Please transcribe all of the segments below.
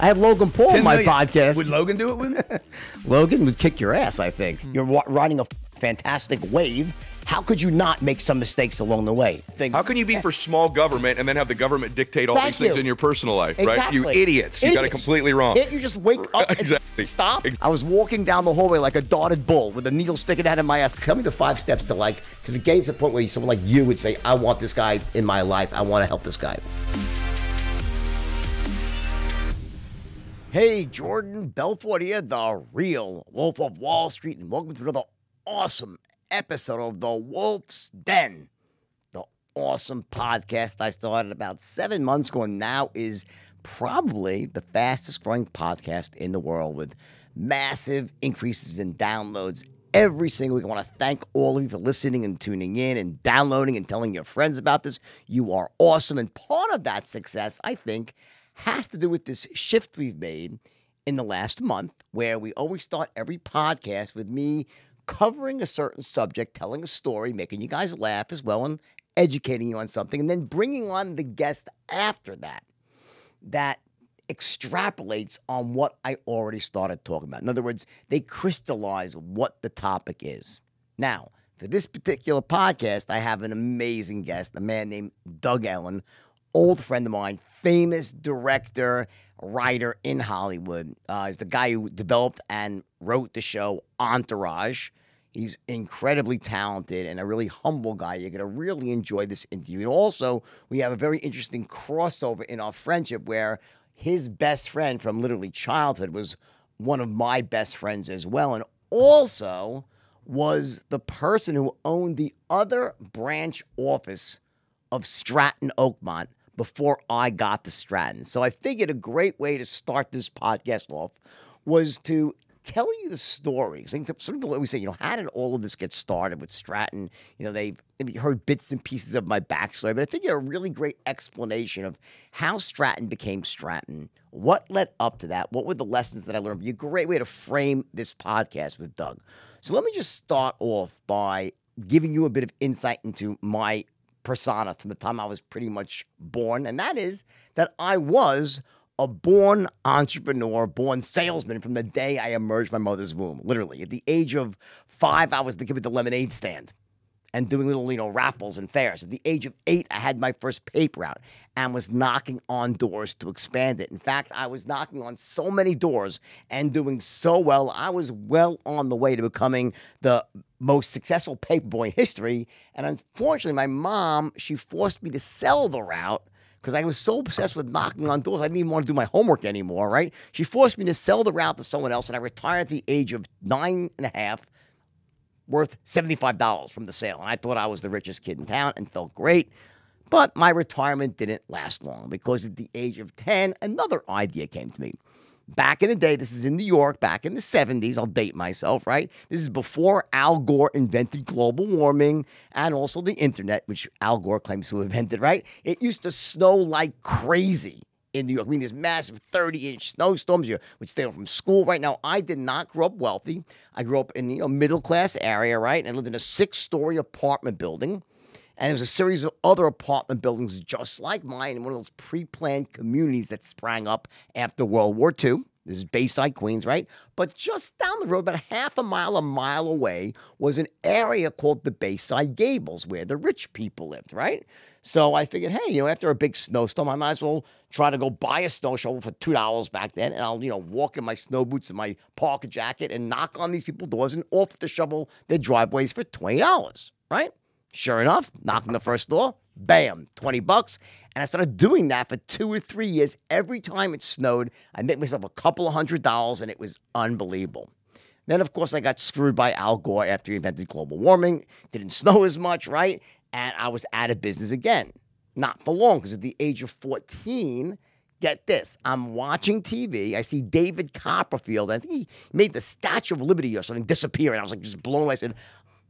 I had Logan Paul on my million. podcast. Would Logan do it with me? Logan would kick your ass, I think. Hmm. You're wa- riding a fantastic wave. How could you not make some mistakes along the way? Think, How can you be for small government and then have the government dictate all Thank these things you. in your personal life, right? You Exactly. idiots. You got it completely wrong. Can't you just wake up and Exactly. stop? Ex- I was walking down the hallway like a dotted bull with a needle sticking out of my ass. Tell me the five steps to like to the getting to the point where someone like you would say, "I want this guy in my life. I want to help this guy." Hey, Jordan Belfort here, the real Wolf of Wall Street, and welcome to another awesome episode of The Wolf's Den the awesome podcast I started about seven months ago and now is probably the fastest growing podcast in the world with massive increases in downloads every single week. I want to thank all of you for listening and tuning in and downloading and telling your friends about this. You are awesome. And part of that success, I think, has to do with this shift we've made in the last month where we always start every podcast with me covering a certain subject, telling a story, making you guys laugh as well, and educating you on something, and then bringing on the guest after that that extrapolates on what I already started talking about. In other words, they crystallize what the topic is. Now, for this particular podcast, I have an amazing guest, a man named Doug Ellin, old friend of mine, famous director, writer in Hollywood. Uh, he's the guy who developed and wrote the show Entourage. He's incredibly talented and a really humble guy. You're going to really enjoy this interview. And also, we have a very interesting crossover in our friendship where his best friend from literally childhood was one of my best friends as well. And also was the person who owned the other branch office of Stratton Oakmont before I got to Stratton. So I figured a great way to start this podcast off was to tell you the story. 'Cause I think some people always say, you know, how did all of this get started with Stratton? You know, they've heard bits and pieces of my backstory, but I think a really great explanation of how Stratton became Stratton, what led up to that, what were the lessons that I learned. Be a great way to frame this podcast with Doug. So let me just start off by giving you a bit of insight into my persona from the time I was pretty much born, and that is that I was a born entrepreneur, born salesman from the day I emerged my mother's womb. Literally, at the age of five, I was the kid with the lemonade stand and doing little, you know, raffles and fairs. At the age of eight, I had my first paper out and was knocking on doors to expand it. In fact, I was knocking on so many doors and doing so well, I was well on the way to becoming the most successful paperboy in history. And unfortunately, my mom, she forced me to sell the route because I was so obsessed with knocking on doors, I didn't even want to do my homework anymore, right? She forced me to sell the route to someone else, and I retired at the age of nine and a half, worth $75 from the sale. And I thought I was the richest kid in town and felt great. But my retirement didn't last long because at the age of 10, another idea came to me. Back in the day, this is in New York, back in the 70s, I'll date myself, right? This is before Al Gore invented global warming and also the internet, which Al Gore claims to have invented, right? It used to snow like crazy in New York. I mean, there's massive 30 inch snowstorms. You would stay home from school. Right now, I did not grow up wealthy. I grew up in you know middle class area, right, and lived in a six story apartment building. And there's a series of other apartment buildings just like mine in one of those pre planned communities that sprang up after World War II. This is Bayside, Queens, right? But just down the road, about half a mile, a mile away, was an area called the Bayside Gables where the rich people lived, right? So I figured, hey, you know, after a big snowstorm, I might as well try to go buy a snow shovel for two dollars back then, and I'll, you know, walk in my snow boots and my parka jacket and knock on these people's doors and offer to shovel their driveways for twenty dollars, right? Sure enough, knock on the first door, bam, 20 bucks. And I started doing that for two or three years. Every time it snowed, I made myself a couple of hundred dollars, and it was unbelievable. Then, of course, I got screwed by Al Gore after he invented global warming. Didn't snow as much, right? And I was out of business again. Not for long, because at the age of 14, get this, I'm watching TV. I see David Copperfield. And I think he made the Statue of Liberty or something disappear. And I was like, just blown away. I said,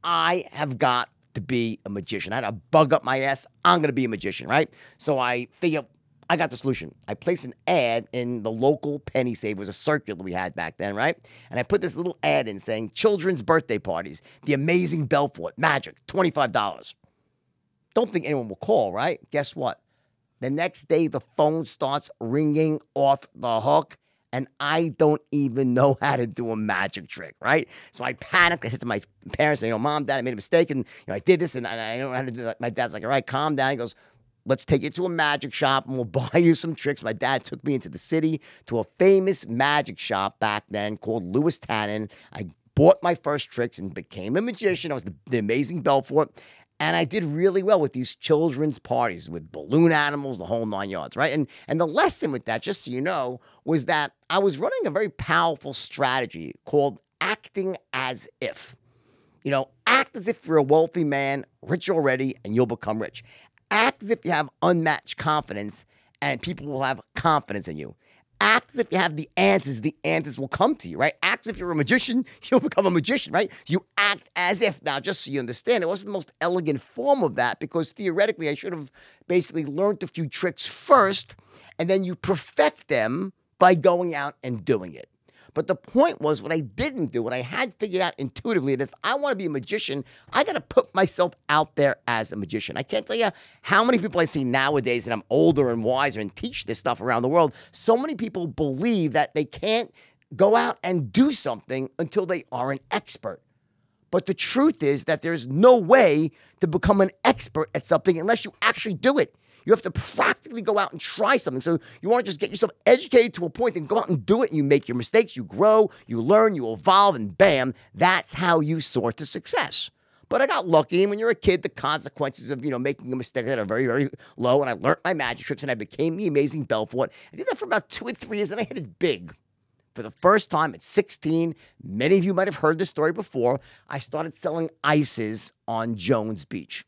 I have got to be a magician. I had a bug up my ass. I'm going to be a magician, right? So I figure I got the solution. I placed an ad in the local penny save. It was a circular we had back then, right? And I put this little ad in saying children's birthday parties, the amazing Belfort, magic, $25. Don't think anyone will call, right? Guess what? The next day, the phone starts ringing off the hook, and I don't even know how to do a magic trick, right? So I panic. I said to my parents, you know, mom, dad, I made a mistake, and you know, I did this, and I don't know how to do that. My dad's like, all right, calm down. He goes, let's take you to a magic shop and we'll buy you some tricks. My dad took me into the city to a famous magic shop back then called Lewis Tannen. I bought my first tricks and became a magician. I was the, the amazing Belfort. And I did really well with these children's parties with balloon animals, the whole nine yards, right? And and the lesson with that, just so you know, was that I was running a very powerful strategy called acting as if. You know, act as if you're a wealthy man, rich already, and you'll become rich. Act as if you have unmatched confidence, and people will have confidence in you. Act as if you have the answers, the answers will come to you, right? Act as if you're a magician, you'll become a magician, right? You act as if. Now, just so you understand, it wasn't the most elegant form of that because theoretically I should have basically learned a few tricks first and then you perfect them by going out and doing it. But the point was, what I didn't do, what I had figured out intuitively, that if I want to be a magician, I got to put myself out there as a magician. I can't tell you how many people I see nowadays, and I'm older and wiser and teach this stuff around the world. So many people believe that they can't go out and do something until they are an expert. But the truth is that there's no way to become an expert at something unless you actually do it. You have to practically go out and try something. So you want to just get yourself educated to a point and go out and do it. And you make your mistakes, you grow, you learn, you evolve, and bam, that's how you soar to success. But I got lucky, and when you're a kid, the consequences of you know making a mistake that are very, very low. And I learned my magic tricks, and I became the amazing Belfort. I did that for about two or three years, and I hit it big. For the first time at 16, many of you might have heard this story before. I started selling ices on Jones Beach.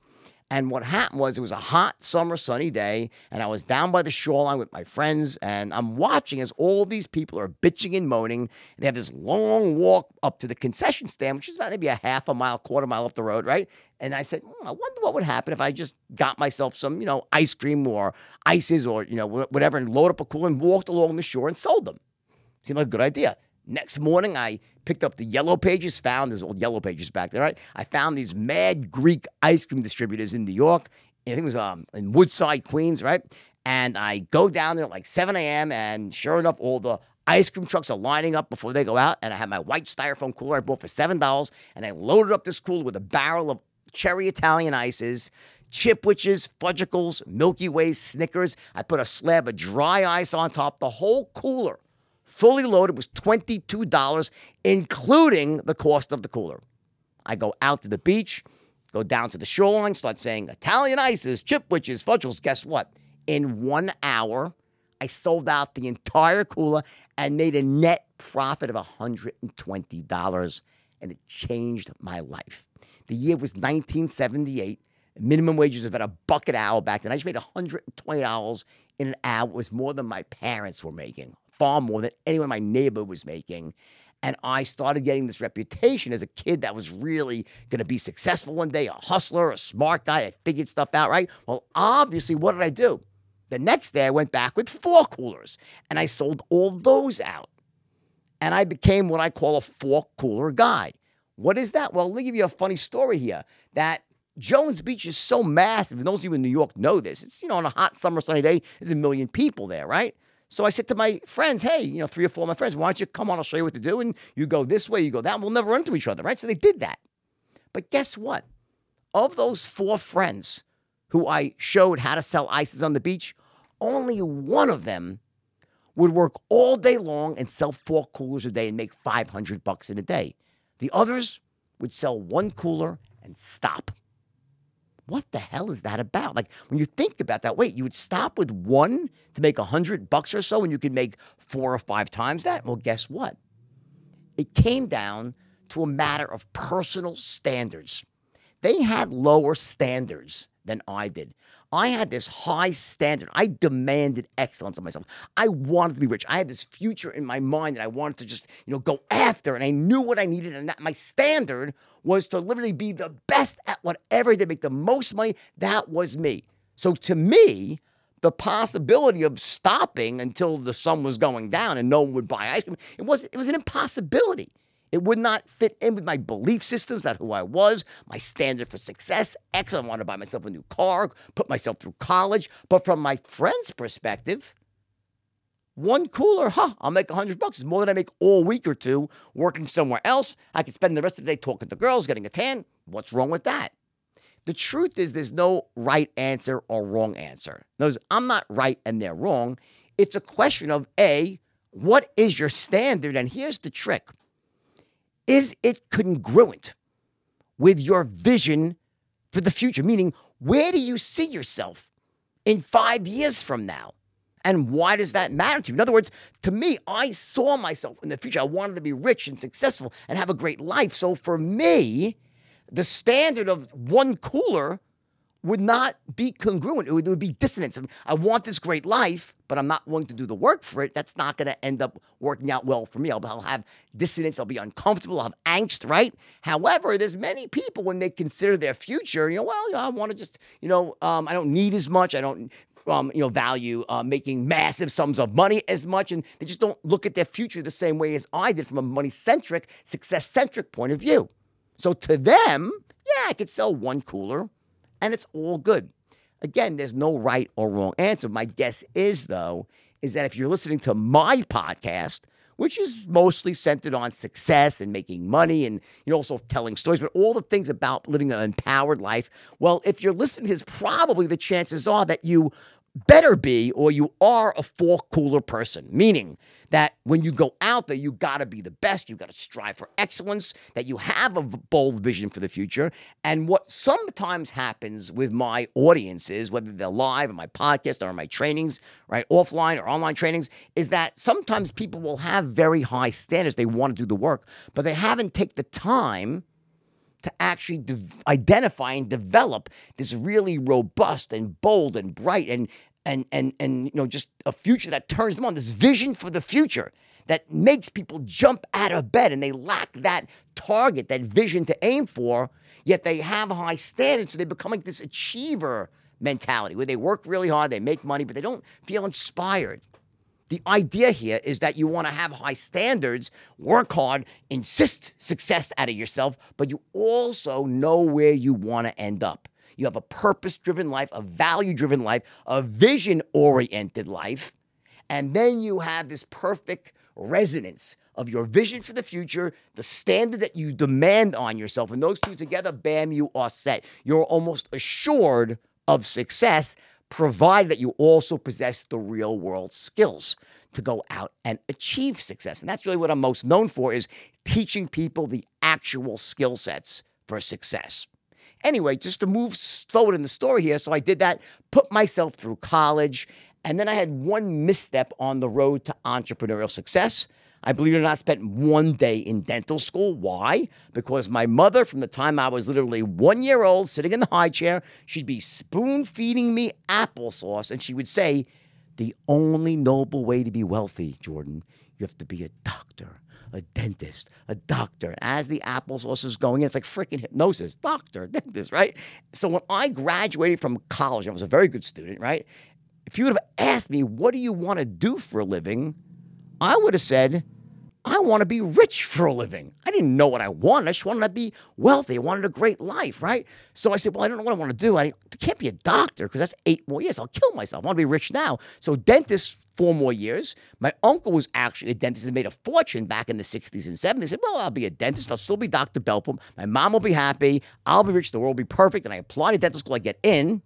And what happened was it was a hot summer sunny day, and I was down by the shoreline with my friends, and I'm watching as all these people are bitching and moaning. And they have this long walk up to the concession stand, which is about maybe a half a mile, quarter mile up the road, right? And I said, hmm, I wonder what would happen if I just got myself some, you know, ice cream or ices or, you know, whatever, and load up a cooler and walked along the shore and sold them. Seemed like a good idea. Next morning, I picked up the yellow pages, found there's old yellow pages back there, right? I found these mad Greek ice cream distributors in New York. I think it was um, in Woodside, Queens, right? And I go down there at like 7 a.m. and sure enough, all the ice cream trucks are lining up before they go out. And I have my white styrofoam cooler I bought for $7. And I loaded up this cooler with a barrel of cherry Italian ices, chipwiches, fudgsicles, Milky Ways, Snickers. I put a slab of dry ice on top, the whole cooler fully loaded was $22, including the cost of the cooler. I go out to the beach, go down to the shoreline, start saying Italian ices, chipwiches, fudgels. Guess what? In one hour, I sold out the entire cooler and made a net profit of $120, and it changed my life. The year was 1978. Minimum wages was about a buck an hour back then. I just made $120 in an hour. It was more than my parents were making far more than anyone my neighbor was making. And I started getting this reputation as a kid that was really to be successful one day, a hustler, a smart guy. I figured stuff out, right? Well, obviously, what did I do? The next day, I went back with four coolers and I sold all those out. And I became what I call a four cooler guy. What is that? Well, let me give you a funny story here. That Jones Beach is so massive, and those of you in New York know this. It's, you know, on a hot summer sunny day, there's a million people there, right? So I said to my friends, hey, you know, three or four of my friends, why don't you come on? I'll show you what to do. And you go this way, you go that. We'll never run into each other, right? So they did that. But guess what? Of those four friends who I showed how to sell ices on the beach, only one of them would work all day long and sell four coolers a day and make 500 bucks in a day. The others would sell one cooler and stop what the hell is that about? Like when you think about that, wait, you would stop with one to make a hundred bucks or so and you could make four or five times that? Well, guess what? It came down to a matter of personal standards. They had lower standards than I did. I had this high standard. I demanded excellence of myself. I wanted to be rich. I had this future in my mind that I wanted to just, you know, go after. And I knew what I needed. And that my standard was to literally be the best at whatever did, make the most money. That was me. So to me, the possibility of stopping until the sun was going down and no one would buy ice cream, it was, it was an impossibility. It would not fit in with my belief systems about who I was, my standard for success. X, I want to buy myself a new car, put myself through college. But from my friend's perspective, one cooler, huh? I'll make a hundred bucks. It's more than I make all week or two working somewhere else. I could spend the rest of the day talking to girls, getting a tan. What's wrong with that? The truth is, there's no right answer or wrong answer. Notice, I'm not right and they're wrong. It's a question of A, what is your standard? And here's the trick Is it congruent with your vision for the future? Meaning, where do you see yourself in five years from now? And why does that matter to you? In other words, to me, I saw myself in the future. I wanted to be rich and successful and have a great life. So for me, the standard of one cooler would not be congruent. It would, it would, be dissonance. I want this great life, but I'm not willing to do the work for it. That's not going to end up working out well for me. I'll, I'll, have dissonance. I'll be uncomfortable. I'll have angst, right? However, there's many people when they consider their future, you know, well, you know, I want to just, you know, um, I don't need as much. I don't, um, you know, value uh, making massive sums of money as much, and they just don't look at their future the same way as I did from a money centric, success centric point of view. So to them, yeah, I could sell one cooler and it's all good. Again, there's no right or wrong answer. My guess is, though, is that if you're listening to my podcast, which is mostly centered on success and making money and you know also telling stories, but all the things about living an empowered life. Well, if you're listening to this, probably the chances are that you better be or you are a four cooler person, meaning that when you go out there, you got to be the best, you got to strive for excellence, that you have a bold vision for the future. And what sometimes happens with my audiences, whether they're live on my podcast or my trainings, right, offline or online trainings, is that sometimes people will have very high standards. They want to do the work, but they haven't taken the time to actually de- identify and develop this really robust and bold and bright and and and and you know just a future that turns them on this vision for the future that makes people jump out of bed and they lack that target that vision to aim for yet they have a high standards so they become like this achiever mentality where they work really hard they make money but they don't feel inspired the idea here is that you want to have high standards, work hard, insist success out of yourself, but you also know where you want to end up. You have a purpose driven life, a value driven life, a vision oriented life. And then you have this perfect resonance of your vision for the future, the standard that you demand on yourself. And those two together, bam, you are set. You're almost assured of success provided that you also possess the real world skills to go out and achieve success. And that's really what I'm most known for is teaching people the actual skill sets for success. Anyway, just to move forward in the story here, so I did that, put myself through college, and then I had one misstep on the road to entrepreneurial success. I believe it or not, spent one day in dental school. Why? Because my mother, from the time I was literally one year old, sitting in the high chair, she'd be spoon feeding me applesauce, and she would say, The only noble way to be wealthy, Jordan, you have to be a doctor, a dentist, a doctor. As the applesauce is going in, it's like freaking hypnosis. Doctor, dentist, right? So when I graduated from college, I was a very good student, right? If you would have asked me, What do you want to do for a living? I would have said, I want to be rich for a living. I didn't know what I wanted. I just wanted to be wealthy. I wanted a great life, right? So I said, Well, I don't know what I want to do. I, can't be a doctor because that's eight more years. I'll kill myself. I want to be rich now. So, dentist, four more years. My uncle was actually a dentist and made a fortune back in the 60s and 70s. I said, Well, I'll be a dentist. I'll still be Dr. Belpum. My mom will be happy. I'll be rich. The world will be perfect. And I applied to dental school. I get in.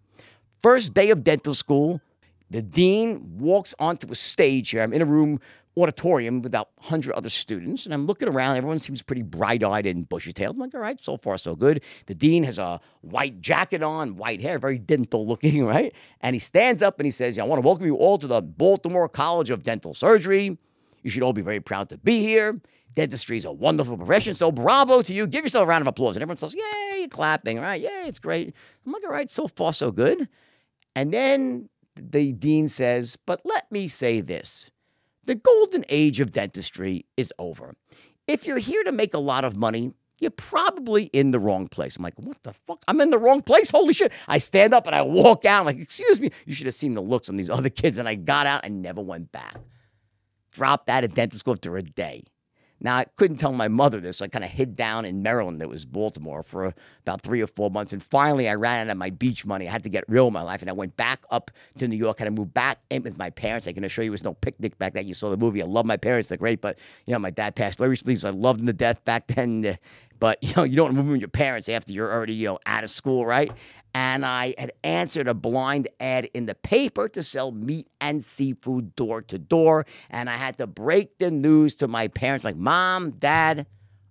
First day of dental school, the dean walks onto a stage here. I'm in a room auditorium with about 100 other students, and I'm looking around. Everyone seems pretty bright eyed and bushy tailed. I'm like, all right, so far, so good. The dean has a white jacket on, white hair, very dental looking, right? And he stands up and he says, I want to welcome you all to the Baltimore College of Dental Surgery. You should all be very proud to be here. Dentistry is a wonderful profession, so bravo to you. Give yourself a round of applause. And everyone says, Yay, clapping, right? Yay, it's great. I'm like, all right, so far, so good. And then the dean says, But let me say this the golden age of dentistry is over. If you're here to make a lot of money, you're probably in the wrong place. I'm like, what the fuck? I'm in the wrong place? Holy shit. I stand up and I walk out. Like, excuse me. You should have seen the looks on these other kids. And I got out and never went back. Dropped out of dental school after a day. Now, I couldn't tell my mother this. So I kind of hid down in Maryland. It was Baltimore for about three or four months. And finally, I ran out of my beach money. I had to get real in my life. And I went back up to New York and I moved back in with my parents. I can assure you it was no picnic back then. You saw the movie. I love my parents. They're great. But, you know, my dad passed away recently, so I loved them to death back then. Uh, But, you know, you don't move in with your parents after you're already, you know, out of school, right? and I had answered a blind ad in the paper to sell meat and seafood door to door. And I had to break the news to my parents, like, Mom, Dad,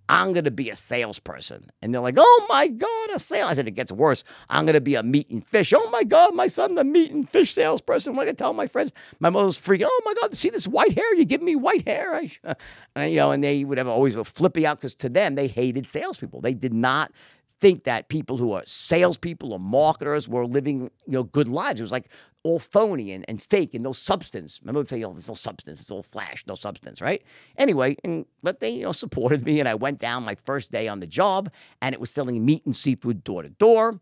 I'm going to be a salesperson. And they're like, oh my God, a sale. I said, it gets worse. I'm going to be a meat and fish. Oh my God, my son, the meat and fish salesperson. I'm going to tell my friends. My mother's freaking, oh my God, see this white hair? You give me white hair? I, and, you know, and they would have always flip me out because to them, they hated salespeople. They did not think that people who are salespeople or marketers were living, you know, good lives. It was like all phony and, and fake and no substance. Remember would say, oh, there's no substance. It's all flash, no substance, right? Anyway, and but they, you know, supported me and I went down my first day on the job and it was selling meat and seafood door to door.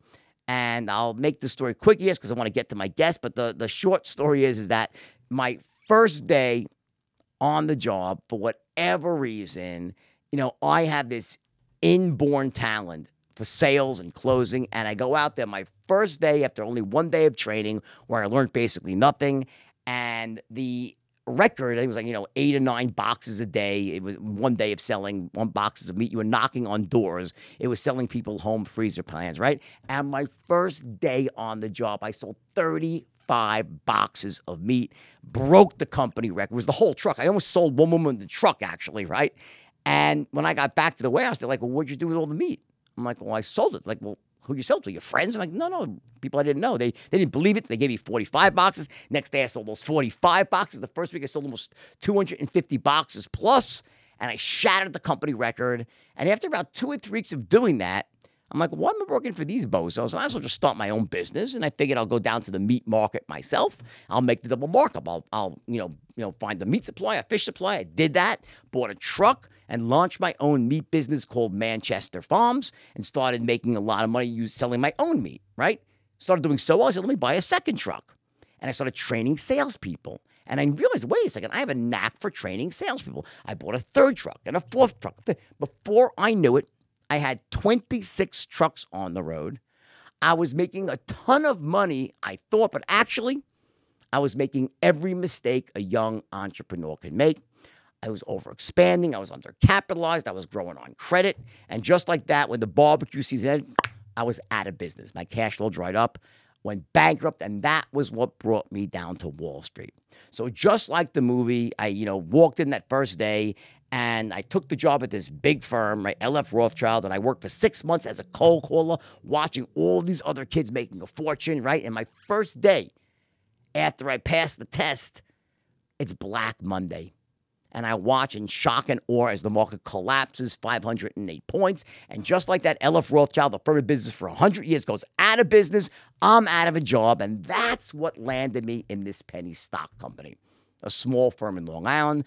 And I'll make the story quick, yes, because I want to get to my guest. But the, the short story is, is that my first day on the job, for whatever reason, you know, I have this inborn talent for sales and closing. And I go out there my first day after only one day of training where I learned basically nothing. And the record, it was like, you know, eight or nine boxes a day. It was one day of selling one boxes of meat. You were knocking on doors. It was selling people home freezer plans, right? And my first day on the job, I sold 35 boxes of meat, broke the company record. It was the whole truck. I almost sold one woman the truck, actually, right? And when I got back to the warehouse, they're like, well, what'd you do with all the meat? I'm like, well, I sold it. Like, well, who you sell to? Your friends? I'm like, no, no, people I didn't know. They they didn't believe it. They gave me 45 boxes. Next day I sold those 45 boxes. The first week I sold almost 250 boxes plus, and I shattered the company record. And after about two or three weeks of doing that, I'm like, why am I working for these bozos? I might as well just start my own business. And I figured I'll go down to the meat market myself. I'll make the double markup. I'll, I'll you know, you know, find the meat supply, a fish supply. I did that. Bought a truck and launched my own meat business called Manchester Farms and started making a lot of money selling my own meat. Right? Started doing so well. I said, let me buy a second truck. And I started training salespeople. And I realized, wait a second, I have a knack for training salespeople. I bought a third truck and a fourth truck. Before I knew it, I had 26 trucks on the road. I was making a ton of money, I thought, but actually, I was making every mistake a young entrepreneur can make. I was overexpanding, I was undercapitalized, I was growing on credit. And just like that, when the barbecue season ended, I was out of business. My cash flow dried up, went bankrupt, and that was what brought me down to Wall Street. So just like the movie, I, you know, walked in that first day and I took the job at this big firm, right, LF Rothschild, and I worked for six months as a cold caller, watching all these other kids making a fortune, right? And my first day after I passed the test, it's Black Monday. And I watch in shock and awe as the market collapses 508 points. And just like that, LF Rothschild, the firm in business for 100 years, goes out of business. I'm out of a job. And that's what landed me in this penny stock company, a small firm in Long Island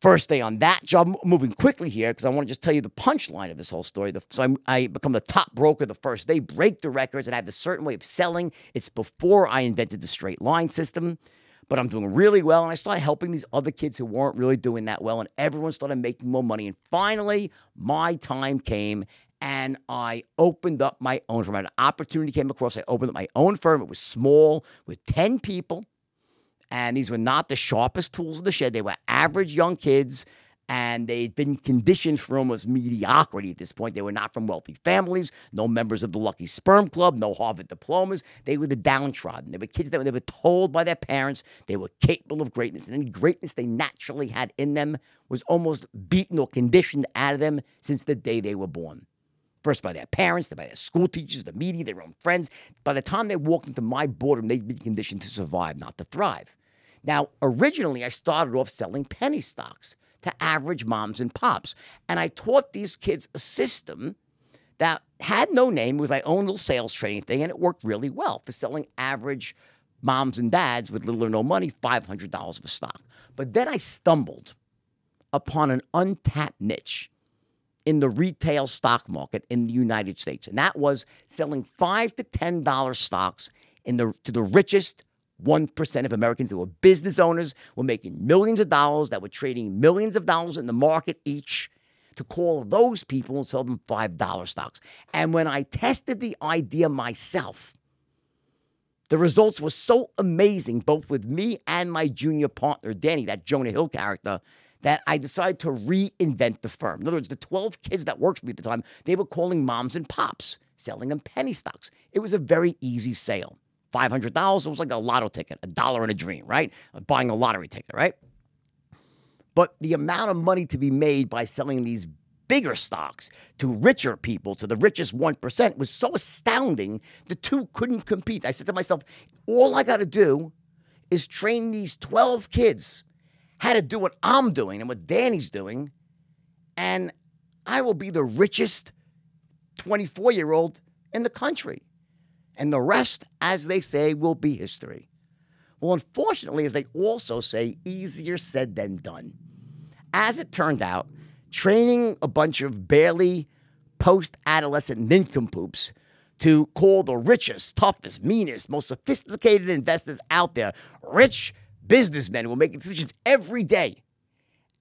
first day on that job, moving quickly here because I want to just tell you the punchline of this whole story. So I'm, i become the top broker the first day, break the records, and I have a certain way of selling. It's before I invented the straight line system, but I'm doing really well. And I started helping these other kids who weren't really doing that well, and everyone started making more money. And finally, my time came. And I opened up my own firm. An opportunity came across. I opened up my own firm. It was small with 10 people and these were not the sharpest tools in the shed. They were average young kids, and they'd been conditioned for almost mediocrity at this point. They were not from wealthy families, no members of the Lucky Sperm Club, no Harvard diplomas. They were the downtrodden. They were kids that they were told by their parents they were capable of greatness, and any greatness they naturally had in them was almost beaten or conditioned out of them since the day they were born first by their parents, then by their school teachers, the media, their own friends. By the time they walked into my boardroom, they'd been conditioned to survive, not to thrive. Now, originally, I started off selling penny stocks to average moms and pops. And I taught these kids a system that had no name It was my own little sales training thing, and it worked really well for selling average moms and dads with little or no money $500 of a stock. But then I stumbled upon an untapped niche in the retail stock market in the United States, and that was selling five to ten dollar stocks in the to the richest 1% of Americans that were business owners were making millions of dollars, that were trading millions of dollars in the market each, to call those people and sell them $5 stocks. And when I tested the idea myself, the results were so amazing, both with me and my junior partner, Danny, that Jonah Hill character, that I decided to reinvent the firm. In other words, the 12 kids that worked for me at the time, they were calling moms and pops, selling them penny stocks. It was a very easy sale. $500, it was like a lotto ticket, a dollar in a dream, right? Uh, buying a lottery ticket, right? But the amount of money to be made by selling these bigger stocks to richer people, to the richest 1%, was so astounding, the two couldn't compete. I said to myself, all I got to do is train these 12 kids how to do what I'm doing and what Danny's doing, and I will be the richest 24 year old in the country. And the rest, as they say, will be history. Well, unfortunately, as they also say, easier said than done. As it turned out, training a bunch of barely post adolescent nincompoops to call the richest, toughest, meanest, most sophisticated investors out there rich businessmen who are making decisions every day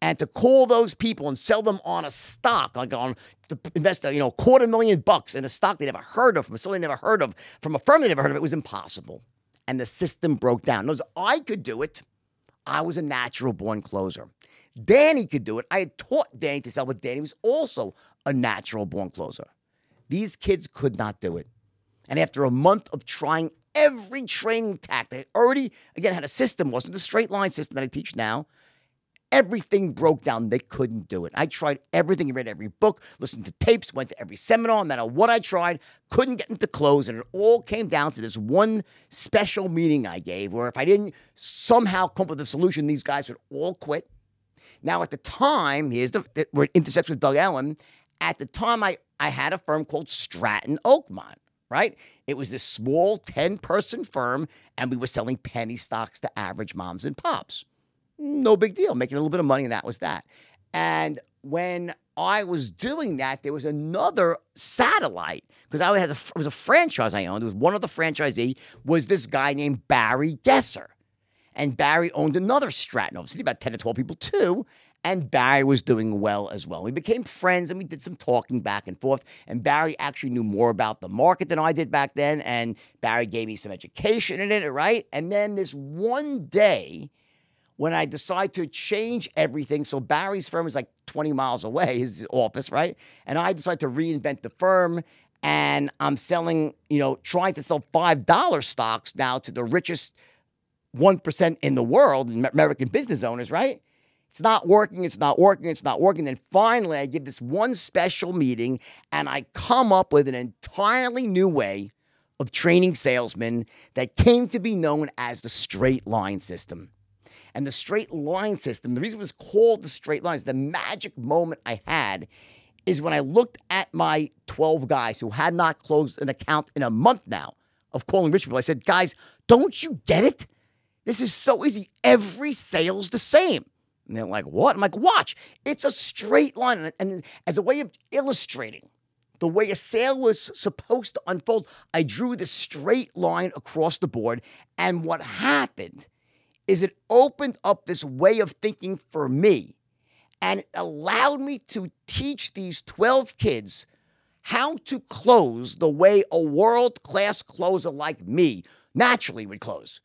and to call those people and sell them on a stock, like on to invest, you know, quarter million bucks in a stock they never heard of, from a they never heard of, from a firm they never heard of, it was impossible. And the system broke down. Knows I could do it. I was a natural born closer. Danny could do it. I had taught Danny to sell, but Danny was also a natural born closer. These kids could not do it. And after a month of trying every training tactic, already, again, had a system, wasn't a straight line system that I teach now, Everything broke down. They couldn't do it. I tried everything. I read every book, listened to tapes, went to every seminar. No matter what I tried, couldn't get into close. And it all came down to this one special meeting I gave where if I didn't somehow come up with a solution, these guys would all quit. Now, at the time, here's the where it intersects with Doug Ellin. At the time, I, I had a firm called Stratton Oakmont right? It was this small 10 person firm, and we were selling penny stocks to average moms and pops no big deal, making a little bit of money, and that was that. And when I was doing that, there was another satellite because I had a, it was a franchise I owned. It was one of the franchisee was this guy named Barry Gesser, and Barry owned another Stratton office, about ten to twelve people too. And Barry was doing well as well. We became friends and we did some talking back and forth. And Barry actually knew more about the market than I did back then. And Barry gave me some education in it, right? And then this one day, when I decide to change everything. So Barry's firm is like 20 miles away, his office, right? And I decide to reinvent the firm and I'm selling, you know, trying to sell $5 stocks now to the richest 1% in the world, American business owners, right? It's not working, it's not working, it's not working. Then finally, I give this one special meeting and I come up with an entirely new way of training salesmen that came to be known as the straight line system. And the straight line system, the reason it was called the straight lines, the magic moment I had is when I looked at my 12 guys who had not closed an account in a month now of calling rich people. I said, guys, don't you get it? This is so easy. Every sale's the same. And they're like, what? I'm like, watch. It's a straight line. And as a way of illustrating the way a sale was supposed to unfold, I drew the straight line across the board. And what happened is it opened up this way of thinking for me and it allowed me to teach these 12 kids how to close the way a world class closer like me naturally would close.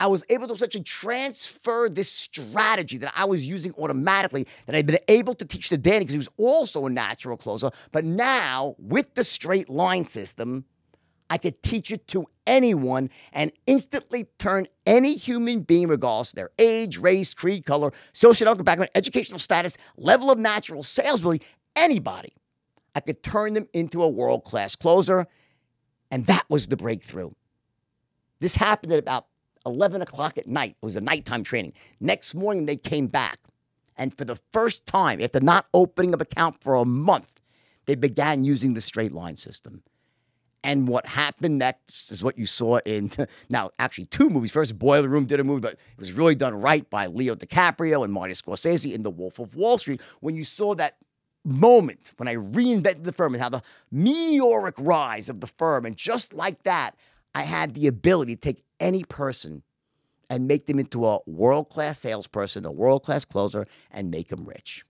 I was able to essentially transfer this strategy that I was using automatically that I'd been able to teach to Danny because he was also a natural closer. But now, with the straight line system, I could teach it to anyone and instantly turn any human being, regardless of their age, race, creed, color, socioeconomic background, educational status, level of natural sales ability, anybody. I could turn them into a world class closer. And that was the breakthrough. This happened at about 11 o'clock at night. It was a nighttime training. Next morning, they came back. And for the first time, after not opening up account for a month, they began using the straight line system. And what happened next is what you saw in now actually two movies. First, Boiler Room did a movie, but it was really done right by Leo DiCaprio and Marty Scorsese in The Wolf of Wall Street. When you saw that moment when I reinvented the firm and how the meteoric rise of the firm, and just like that, I had the ability to take any person and make them into a world class salesperson, a world class closer, and make them rich.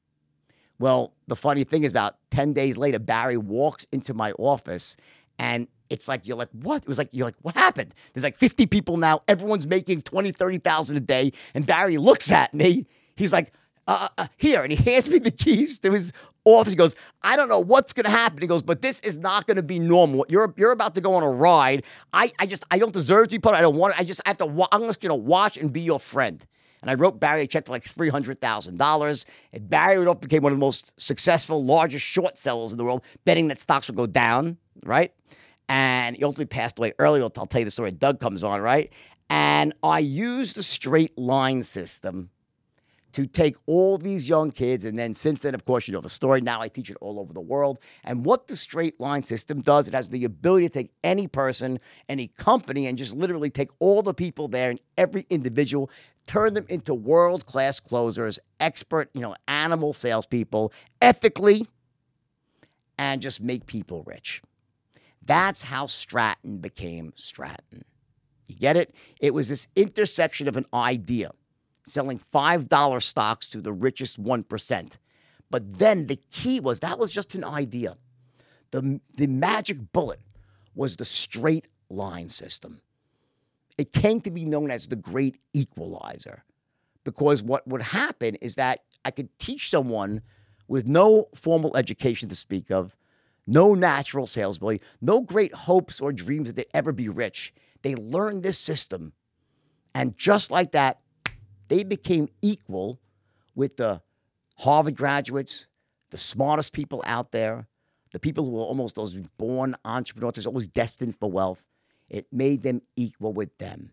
Well, the funny thing is, about 10 days later, Barry walks into my office and it's like, you're like, what? It was like, you're like, what happened? There's like 50 people now. Everyone's making 20, 30,000 a day. And Barry looks at me. He's like, uh, uh, here. And he hands me the keys to his office. He goes, I don't know what's going to happen. He goes, but this is not going to be normal. You're, you're about to go on a ride. I, I just, I don't deserve to be put. I don't want. I just I have to, I'm just going to watch and be your friend. And I wrote Barry a check for like $300,000. And Barry Rudolph became one of the most successful, largest short sellers in the world, betting that stocks would go down, right? And he ultimately passed away early. I'll tell you the story. Doug comes on, right? And I used the straight line system to take all these young kids. And then since then, of course, you know the story. Now I teach it all over the world. And what the straight line system does, it has the ability to take any person, any company, and just literally take all the people there and every individual, turn them into world class closers, expert, you know, animal salespeople, ethically, and just make people rich. That's how Stratton became Stratton. You get it? It was this intersection of an idea selling $5 stocks to the richest 1%. But then the key was that was just an idea. The, the magic bullet was the straight line system. It came to be known as the great equalizer because what would happen is that I could teach someone with no formal education to speak of, no natural sales ability, no great hopes or dreams that they'd ever be rich. They learned this system. And just like that, they became equal with the Harvard graduates, the smartest people out there, the people who were almost those born entrepreneurs, always destined for wealth. It made them equal with them.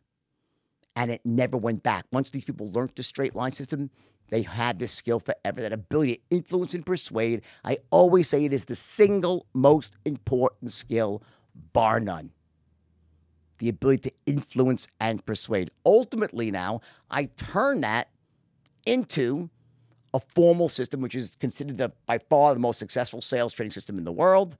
And it never went back. Once these people learned the straight line system, they had this skill forever, that ability to influence and persuade. I always say it is the single most important skill, bar none the ability to influence and persuade. Ultimately, now, I turn that into a formal system, which is considered the, by far the most successful sales training system in the world.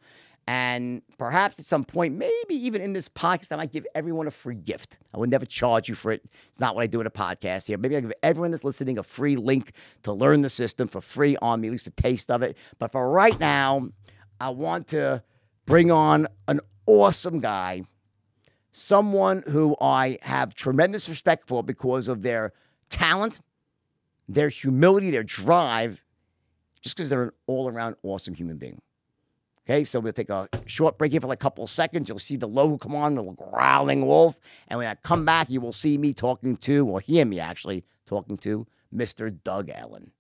And perhaps at some point, maybe even in this podcast, I might give everyone a free gift. I would never charge you for it. It's not what I do in a podcast here. Maybe I give everyone that's listening a free link to learn the system for free on me, at least a taste of it. But for right now, I want to bring on an awesome guy someone who I have tremendous respect for because of their talent, their humility, their drive, just because they're an all around awesome human being. Okay, so we'll take a short break here for like a couple of seconds. You'll see the logo come on, the growling wolf. And when I come back, you will see me talking to, or hear me actually talking to, Mr. Doug Ellin.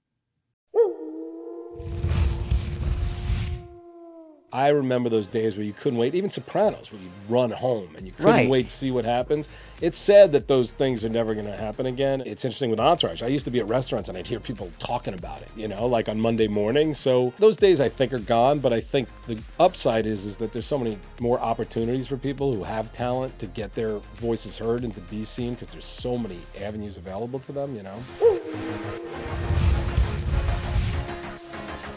I remember those days where you couldn't wait, even Sopranos, where you run home and you couldn't Right. wait to see what happens. It's sad that those things are never going to happen again. It's interesting with Entourage. I used to be at restaurants and I'd hear people talking about it, you know, like on Monday morning. So those days I think are gone, but I think the upside is is that there's so many more opportunities for people who have talent to get their voices heard and to be seen because there's so many avenues available to them, you know.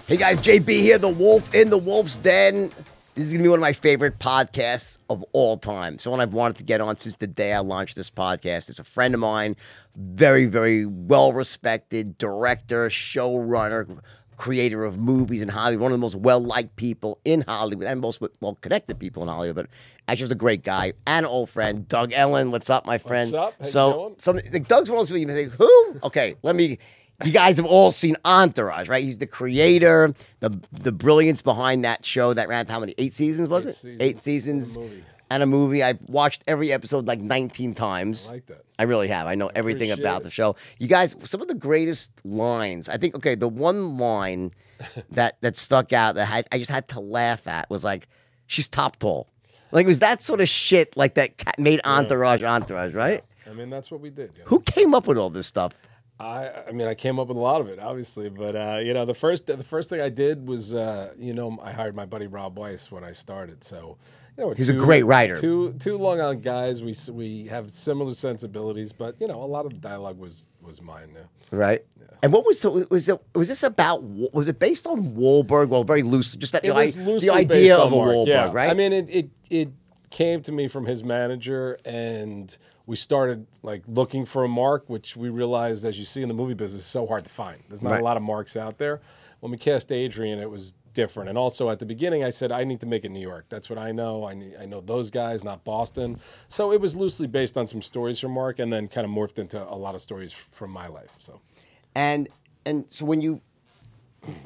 Hey guys, JB here, the Wolf in the Wolf's Den. This is gonna be one of my favorite podcasts of all time. Someone I've wanted to get on since the day I launched this podcast. It's a friend of mine, very, very well respected director, showrunner, creator of movies in Hollywood, one of the most well liked people in Hollywood and most well connected people in Hollywood. But actually, just a great guy and old friend, Doug Ellin. What's up, my friend? What's up? How so, some like Doug's one of those people you think, who? Okay, let me. You guys have all seen Entourage, right? He's the creator, the the brilliance behind that show that ran how many eight seasons was Eight it? seasons Eight seasons and a movie. and a movie. I've watched every episode like 19 times. I like that. I really have. I know everything about it. the show. You guys, some of the greatest lines. I think. Okay, the one line that that stuck out that I, I just had to laugh at was like, "She's top tall." Like it was that sort of shit like that made Entourage Entourage, right? I mean, that's what we did. you know? Who came up with all this stuff? I, I mean, I came up with a lot of it, obviously, but uh, you know, the first the first thing I did was, uh, you know, I hired my buddy Rob Weiss when I started. So, you know, He's a great writer. Two two Long Island guys. We we have similar sensibilities, but you know, a lot of the dialogue was was mine. Yeah. Right. And what was so was it was this about was it based on Wahlberg? Well, very loose, just that It the, i- the idea of a Mark, Wahlberg, yeah. right? I mean, it it it came to me from his manager and we started like looking for a mark, which we realized, as you see in the movie business, is so hard to find. There's not Right. a lot of marks out there. When we cast Adrian, it was different. And also at the beginning, I said I need to make it New York. That's what I know. I need, I know those guys, not Boston. So it was loosely based on some stories from Mark, and then kind of morphed into a lot of stories from my life. So And and so when you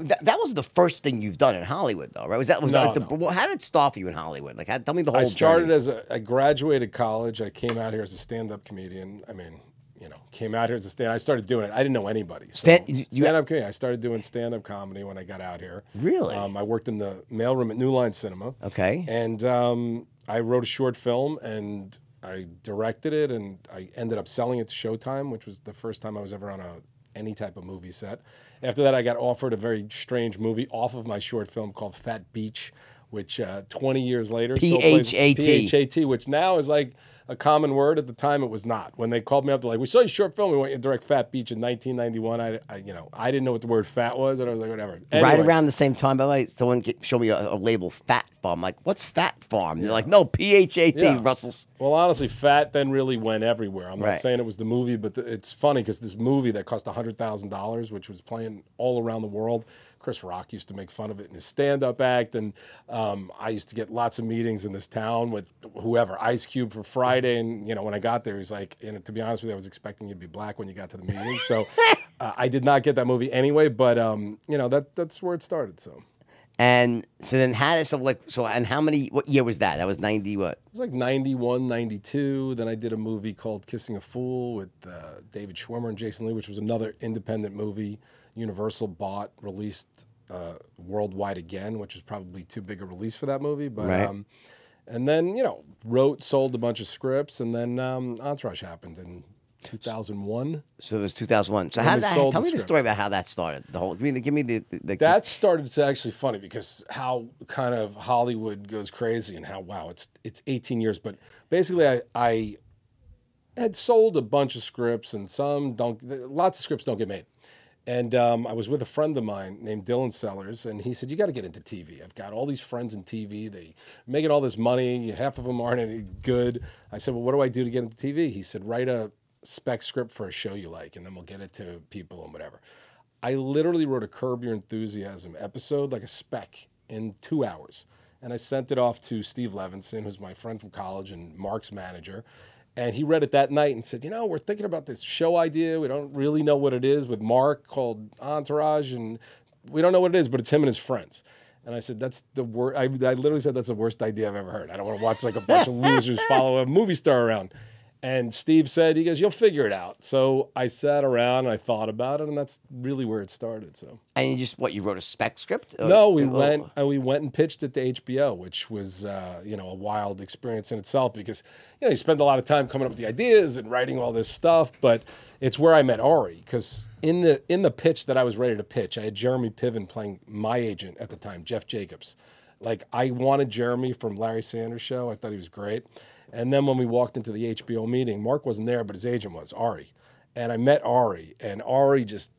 that, that was the first thing you've done in Hollywood, though, right? Was that was No, that the, no. how did it start for you in Hollywood? Like, how, tell me the whole. I started journey. as a, I graduated college. I came out here as a stand-up comedian. I mean, you know, came out here as a stand. I started doing it. I didn't know anybody. So Stand- you- you- stand-up comedian. I started doing stand-up comedy when I got out here. Really? Um, I worked in the mailroom at New Line Cinema. Okay. And um, I wrote a short film and I directed it and I ended up selling it to Showtime, which was the first time I was ever on a any type of movie set. After that, I got offered a very strange movie off of my short film called Phat Beach, which uh, 20 years later P-H-A-T. P-H-A-T, which now is like a common word. At the time, it was not. When they called me up, they're like, "We saw your short film. We want you to direct Phat Beach in 1991." I, I you know, I didn't know what the word "fat" was, and I was like, "Whatever." right around the same time, by the way, someone get, showed me a, a label, Phat Farm. I'm like, what's Fat Farm? They're like, no, P H A T, Yeah. Russell's. Well, honestly, Fat then really went everywhere. I'm not Right. saying it was the movie, but the, it's funny because this movie that cost $100,000, which was playing all around the world, Chris Rock used to make fun of it in his stand up act. And um, I used to get lots of meetings in this town with whoever, Ice Cube for Friday. And, you know, when I got there, he's like, and to be honest with you, I was expecting you to be black when you got to the meeting. So uh, I did not get that movie anyway, but, um, you know, that that's where it started. So. And so then how did, so like, so, and how many, what year was that? That was 90 what? It was like 91, 92. Then I did a movie called Kissing a Fool with uh, David Schwimmer and Jason Lee, which was another independent movie. Universal bought, released uh, worldwide again, which was probably too big a release for that movie. But Right. um, and then you know wrote, sold a bunch of scripts, and then um, Entourage happened in 2001. So it was 2001. So how did that, tell the me the story about how that started. The whole, give me, give me the, the, the That started. It's actually funny because how kind of Hollywood goes crazy and how wow, it's it's 18 years. But basically, I I had sold a bunch of scripts and some don't. Lots of scripts don't get made. And um, I was with a friend of mine named Dylan Sellers, and he said, "You got to get into TV. I've got all these friends in TV. They making all this money. Half of them aren't any good." I said, "Well, what do I do to get into TV?" He said, "Write a spec script for a show you like, and then we'll get it to people and whatever." I literally wrote a Curb Your Enthusiasm episode, like a spec, in two hours. And I sent it off to Steve Levinson, who's my friend from college and Mark's manager. And he read it that night and said, You know, we're thinking about this show idea. We don't really know what it is with Mark called Entourage. And we don't know what it is, but it's him and his friends. And I said, That's the worst. I, I literally said, That's the worst idea I've ever heard. I don't want to watch like a bunch of losers follow a movie star around. And Steve said, he goes, you'll figure it out. So I sat around and I thought about it, and that's really where it started. So and you just, what, you wrote a spec script? Uh, no, we uh, went and we went and pitched it to HBO, which was uh, you know a wild experience in itself because you know you spend a lot of time coming up with the ideas and writing all this stuff, but it's where I met Ari because in the in the pitch that I was ready to pitch, I had Jeremy Piven playing my agent at the time, Jeff Jacobs. Like I wanted Jeremy from Larry Sanders Show. I thought he was great. And then when we walked into the HBO meeting, Mark wasn't there, but his agent was Ari. And I met Ari, and Ari just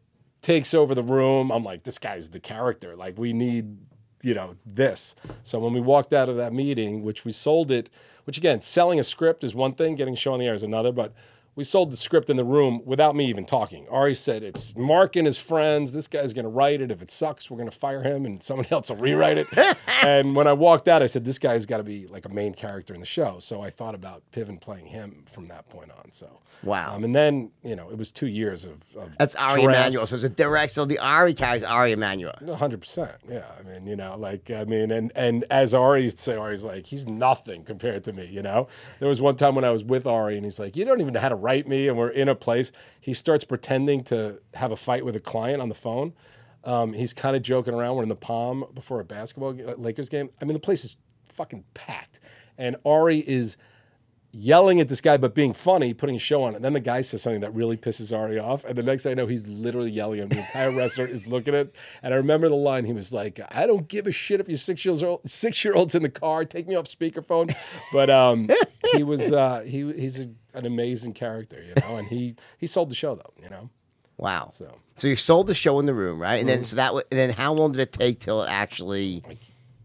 takes over the room. I'm like, this guy's the character. Like, we need, you know, this. So when we walked out of that meeting, which we sold it, which again, selling a script is one thing, getting a show on the air is another, but we sold the script in the room without me even talking. Ari said, it's Mark and his friends. This guy's going to write it. If it sucks, we're going to fire him and someone else will rewrite it. and when I walked out, I said, this guy's got to be like a main character in the show. So I thought about Piven playing him from that point on. So, Wow. Um, and then, you know, it was two years of, of That's Ari drafts. Emanuel. So it's a direct, so the Ari carries Ari Emanuel. hundred percent. Yeah, I mean, you know, like I mean, and and as Ari used to say, Ari's like he's nothing compared to me. You know, there was one time when I was with Ari, and he's like, "You don't even know how to write me," and we're in a place. He starts pretending to have a fight with a client on the phone. Um, he's kind of joking around. We're in the Palm before a basketball g- Lakers game. I mean, the place is fucking packed, and Ari is yelling at this guy but being funny, putting a show on. And then the guy says something that really pisses Ari off. And the next thing I know, he's literally yelling and. The entire restaurant is looking at. It. And I remember the line. He was like, "I don't give a shit if you're six years old, six year olds in the car. Take me off speakerphone." But um, he was uh, he he's a, an amazing character, you know. And he he sold the show though, you know. Wow. So So you sold the show in the room, right? And then so that, wa- and then how long did it take till it actually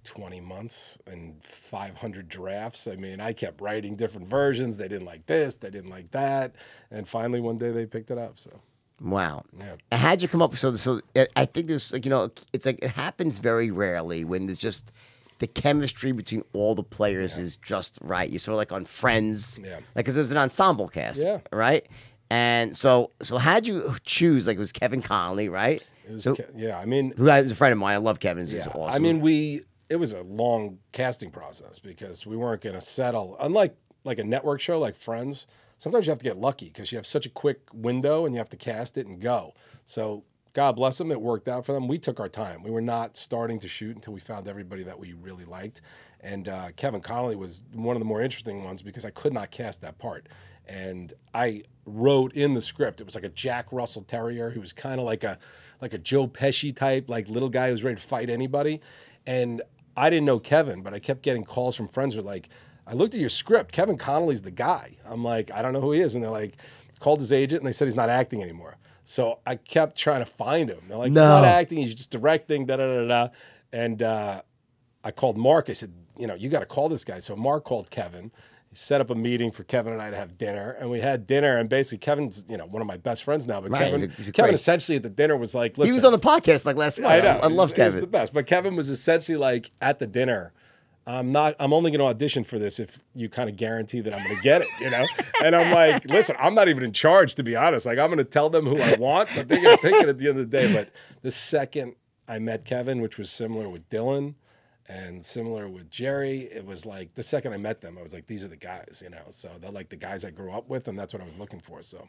20 months and 500 drafts. I mean, I kept writing different versions. They didn't like this, they didn't like that, and finally one day they picked it up. So. Wow. Yeah. How'd you come up with so so I think there's like you know it's like it happens very rarely when there's just the chemistry between all the players is just right. You're sort of like on Friends, Yeah. Like because there's an ensemble cast, Yeah. right? And so so how'd you choose? Like it was Kevin Connolly, right? It was, So- Ke- yeah, I mean, Who is a friend of mine. I love Kevin's. He's Yeah, awesome. I mean, we it was a long casting process because we weren't going to settle. Unlike like a network show like Friends, sometimes you have to get lucky because you have such a quick window and you have to cast it and go. So God bless them, it worked out for them. We took our time. We were not starting to shoot until we found everybody that we really liked. And uh, Kevin Connolly was one of the more interesting ones because I could not cast that part. And I wrote in the script. It was like a Jack Russell Terrier who was kind of like a like a Joe Pesci type, like little guy who's ready to fight anybody. And I didn't know Kevin, but I kept getting calls from friends who were like, I looked at your script. Kevin Connolly's the guy. I'm like, I don't know who he is. And they're like, called his agent and they said he's not acting anymore. So I kept trying to find him. They're like, he's not acting, he's just directing, da da da da. And uh, I called Mark. I said, you know, you got to call this guy. So Mark called Kevin. Set up a meeting for Kevin and I to have dinner, and we had dinner. And basically, Kevin's you know one of my best friends now. But Right, Kevin, he's a- he's a Kevin great- essentially at the dinner was like, he was on the podcast like last week. I know. I, love He's- he's Kevin. the best. But Kevin was essentially like at the dinner. I'm not. I'm only going to audition for this if you kind of guarantee that I'm going to get it. You know. And I'm like, listen, I'm not even in charge to be honest. Like I'm going to tell them who I want, but they're going to pick it at the end of the day. But the second I met Kevin, which was similar with Dillon. And similar with Jerry, it was like the second I met them, I was like, these are the guys, you know. So they're like the guys I grew up with, and that's what I was looking for. So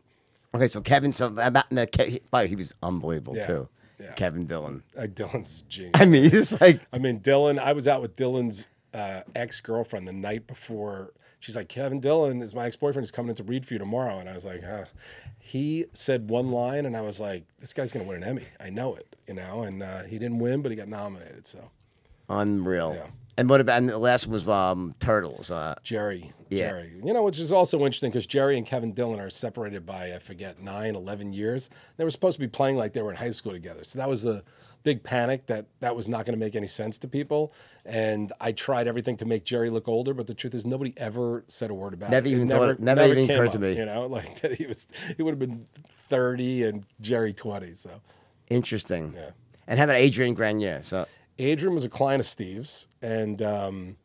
Okay, so Kevin. So about the Ke- by he was unbelievable Yeah, too. yeah. Kevin Dillon. uh, Dillon's genius. I mean, he's like I mean, Dylan, I was out with Dillon's uh, ex girlfriend the night before. She's like, Kevin Dillon is my ex boyfriend. He's coming in to read for you tomorrow. And I was like, huh. He said one line, and I was like, this guy's going to win an Emmy. I know it, you know. And uh, he didn't win, but he got nominated. So unreal. Yeah. And what about and the last one was um, Turtles? Uh, Jerry, Yeah. Jerry, you know, which is also interesting because Jerry and Kevin Dillon are separated by, I forget, nine, 11 years. They were supposed to be playing like they were in high school together. So that was the big panic that that was not going to make any sense to people. And I tried everything to make Jerry look older, but the truth is nobody ever said a word about Never it. It even thought it- never even came occurred up, to me. You know, like that he was, he would have been 30 and Jerry 20. So interesting. Yeah. And how about Adrian Grenier? So Adrian was a client of Steve's, and um,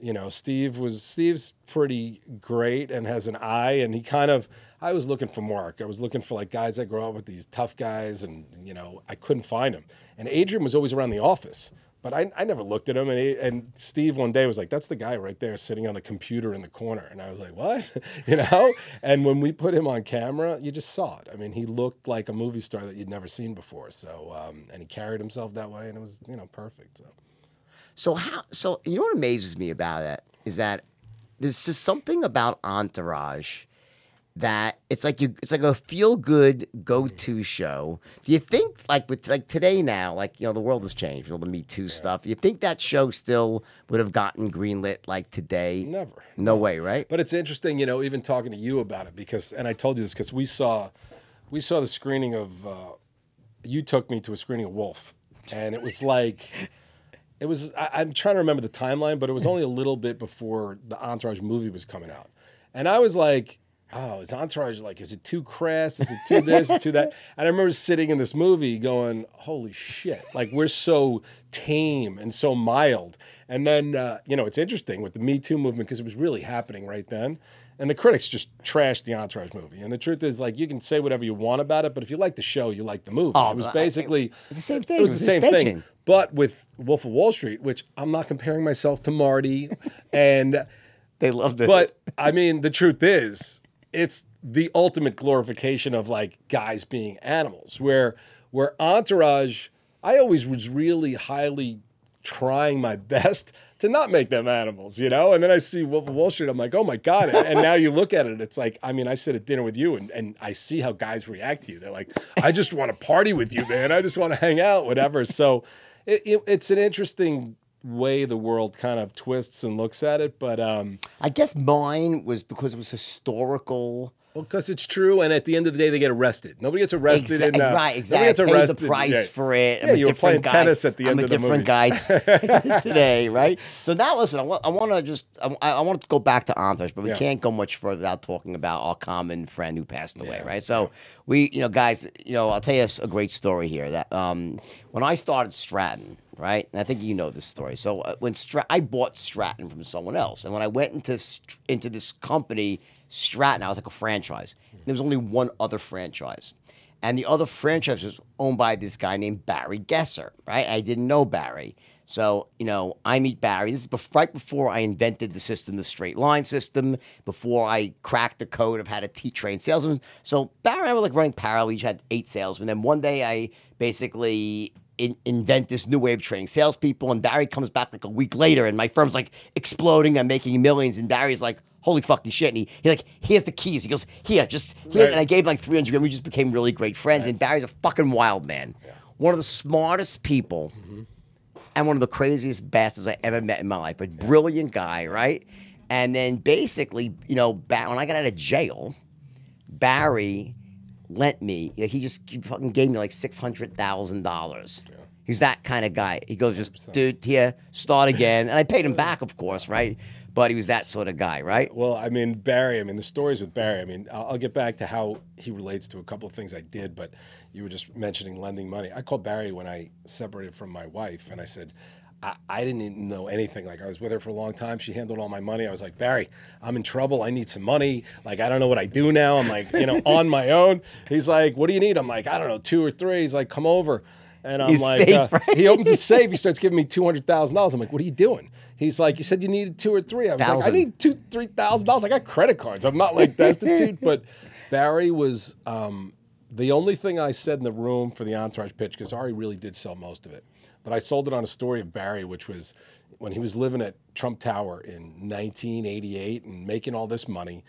you know, Steve was Steve's pretty great and has an eye, and he kind of. I was looking for Mark. I was looking for like guys that grow up with these tough guys, and you know, I couldn't find him. And Adrian was always around the office, but I, I never looked at him. And he, and Steve one day was like, "That's the guy right there sitting on the computer in the corner," and I was like, "What?" you know. And when we put him on camera, you just saw it. I mean, he looked like a movie star that you'd never seen before. So, um, and he carried himself that way, and it was you know perfect. So. So how? So you know what amazes me about it is that there's just something about Entourage that it's like you, it's like a feel good go to show. Do you think like with like today now, like you know the world has changed with all the Me Too stuff. You think that show still would have gotten greenlit like today? Never. No way, right? But it's interesting, you know, even talking to you about it because, and I told you this because we saw, we saw the screening of, uh, you took me to a screening of Wolf, and it was like, it was. I, I'm trying to remember the timeline, but it was only a little bit before the Entourage movie was coming out, and I was like. Oh, is Entourage like? Is it too crass? Is it too this? Is it too that? And I remember sitting in this movie going, "Holy shit! Like we're so tame and so mild." And then uh, you know it's interesting with the Me Too movement because it was really happening right then. And the critics just trashed the Entourage movie. And the truth is, like, you can say whatever you want about it, but if you like the show, you like the movie. Oh, it was I- I- basically the same thing. It was It the was same an thing. But with Wolf of Wall Street, which I'm not comparing myself to Marty, and They loved it. but I mean, the truth is, it's the ultimate glorification of like guys being animals. Where where Entourage, I always was really highly trying my best to not make them animals, you know. And then I see Wolf of Wall Street, I'm like, oh my god! And, now you look at it, it's like, I mean, I sit at dinner with you, and and I see how guys react to you. They're like, I just want to party with you, man. I just want to hang out, whatever. So, it, it, it's an interesting way the world kind of twists and looks at it, but um, I guess mine was because it was historical Well, because it's true, and at the end of the day, they get arrested. Nobody gets arrested Exa- in uh, right, exactly. Gets Paid arrested. the price yeah. for it. I'm Yeah, you were playing guy. tennis at the I'm end a of the different guy today, right? So now, listen, I want, I want to just, I, I want to go back to Entourage, but we Yeah. can't go much further without talking about our common friend who passed away, Yeah, right? So we, you know, guys, you know, I'll tell you a great story here. That um, when I started Stratton, right, and I think you know this story. So uh, when Strat, I bought Stratton from someone else, and when I went into Str- into this company, Stratton, I was like a franchise. There was only one other franchise. And the other franchise was owned by this guy named Barry Gesser, right? I didn't know Barry. So, you know, I meet Barry. This is bef- right before I invented the system, the straight line system, before I cracked the code of how to teach train salesmen. So, Barry and I were like running parallel. We each had eight salesmen. Then one day I basically in- invent this new way of training salespeople. And Barry comes back like a week later, and my firm's like exploding. I'm making millions. And Barry's like, holy fucking shit. And he, he like, here's the keys. He goes, here, just here. Right. And I gave like 300 grand. We just became really great friends. And Barry's a fucking wild man. One of the smartest people mm-hmm. and one of the craziest bastards I ever met in my life. But brilliant guy, right? And then basically, you know, when I got out of jail, Barry lent me. He just he fucking gave me like six hundred thousand dollars. He's that kind of guy. He goes, just dude, here, start again, and I paid him back, of course, right? But he was that sort of guy, right? Well, I mean, Barry, I mean, the stories with Barry, I mean, I'll, I'll get back to how he relates to a couple of things I did, but you were just mentioning lending money. I called Barry when I separated from my wife and I said, I, I didn't know anything. Like, I was with her for a long time. She handled all my money. I was like, Barry, I'm in trouble. I need some money. Like, I don't know what I do now. I'm like, you know, on my own. He's like, what do you need? I'm like, I don't know, two or three. He's like, come over. And I'm He's like, safe, uh, right? he opens his safe. He starts giving me two hundred thousand dollars. I'm like, what are you doing? He's like, you said you needed two or three. I was like, I need two, three thousand dollars. I got credit cards. I'm not like destitute. but Barry was um, the only thing I said in the room for the entourage pitch because Ari really did sell most of it. But I sold it on a story of Barry, which was when he was living at Trump Tower in 1988 and making all this money.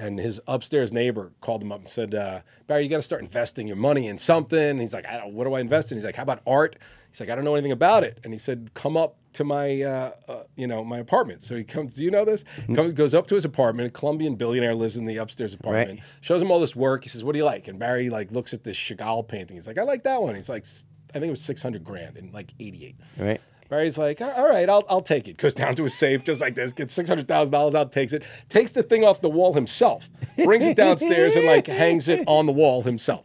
And his upstairs neighbor called him up and said, uh, Barry, you got to start investing your money in something. And he's like, I don't, what do I invest in? He's like, how about art? He's like, I don't know anything about it. And he said, come up to my, uh, uh, you know, my apartment. So he comes, do you know this? Comes, goes up to his apartment. A Colombian billionaire lives in the upstairs apartment. Shows him all this work. He says, what do you like? And Barry like looks at this Chagall painting. He's like, I like that one. He's like, "S- I think it was 600 grand in like 88. Right. Barry's like, all right, I'll, I'll take it. Goes down to his safe just like this, gets $600,000 out, takes it, takes the thing off the wall himself, brings it downstairs and like hangs it on the wall himself.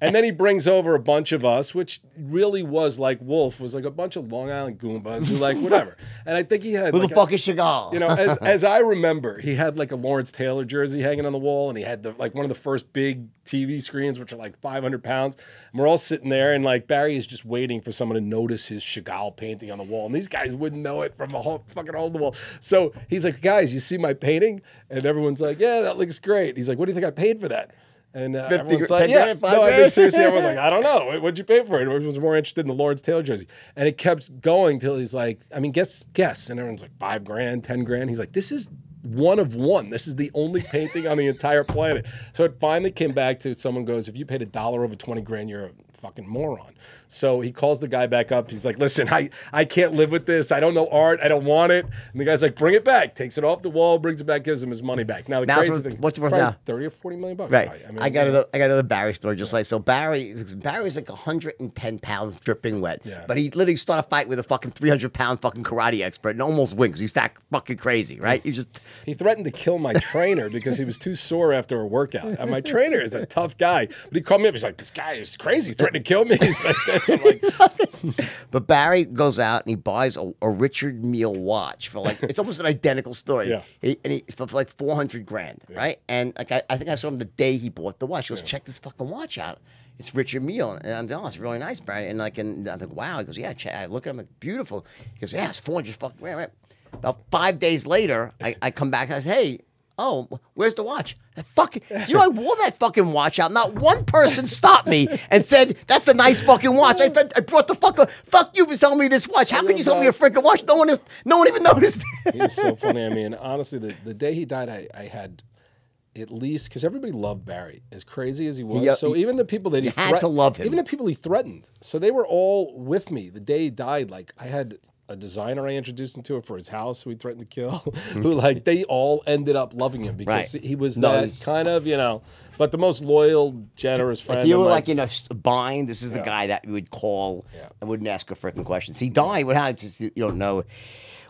And then he brings over a bunch of us, which really was like Wolf, was like a bunch of Long Island Goombas who like whatever. And I think he had Who like the a- fuck is Chagall? you know, as, as I remember, he had like a Lawrence Taylor jersey hanging on the wall, and he had the like one of the first big TV screens, which are like 500 pounds. And we're all sitting there, and like Barry is just waiting for someone to notice his Chagall painting on the wall, and these guys wouldn't know it from a whole fucking hole in the wall. So he's like, "Guys, you see my painting?" And everyone's like, "Yeah, that looks great." He's like, "What do you think I paid for that?" And uh, 50 everyone's like, 10 yeah, grand, no, I mean, grand." seriously, everyone's like, I don't know. What- What'd you pay for it? Everyone was more interested in the Lawrence Taylor jersey. And it kept going till he's like, I mean, guess, guess. And everyone's like, five grand, 10 grand. He's like, this is one of one. This is the only painting on the entire planet. So it finally came back to someone goes, if you paid a dollar over 20 grand, you're a fucking moron. So he calls the guy back up. He's like, listen, I, I can't live with this. I don't know art. I don't want it. And the guy's like, bring it back. Takes it off the wall, brings it back, gives him his money back. Now the Now crazy worth- thing, what's it worth now? 30 or 40 million bucks. Right. probably. I, mean, I, got yeah. another, I got another Barry story just like so. Barry Barry's like 110 pounds dripping wet, Yeah. but he literally started a fight with a fucking 300 pound fucking karate expert and almost wins. He's that fucking crazy, right? You just He threatened to kill my trainer because he was too sore after a workout. And my trainer is a tough guy, but he called me up. He's like, "This guy is crazy. He's threatening to kill me." He's like, I'm like, But Barry goes out and he buys a, a Richard Mille watch for like it's almost an identical story. Yeah. He, and he for, like four hundred grand, right? And like I, I think I saw him the day he bought the watch. He goes, check this fucking watch out. It's Richard Mille, and I'm like, oh, it's really nice, Barry. And like, and I'm like, wow. He goes, yeah. Check. I look at him, like, beautiful. He goes, yeah, it's four hundred fucking grand. Right? About five days later, I, I come back and I say, hey. Oh, where's the watch? That fucking, you know, I wore that fucking watch out. Not one person stopped me and said, that's a nice fucking watch. I, I brought the fuck, fuck you for selling me this watch. How could you sell me uh, a freaking watch? No one, no one even noticed. he is so funny. I mean, honestly, the, the day he died, I, I had at least because everybody loved Barry, as crazy as he was. Yeah, so you- even the people that he had to love him. Even the people he threatened, so they were all with me the day he died. Like I had a designer I introduced him to for his house who he threatened to kill, who like they all ended up loving him because Right. he was No, that kind of, you know, but the most loyal, generous friend. If you were like in a bind, this is the guy that you would call Yeah. and wouldn't ask a freaking questions. He died. What happened? Just, you don't know.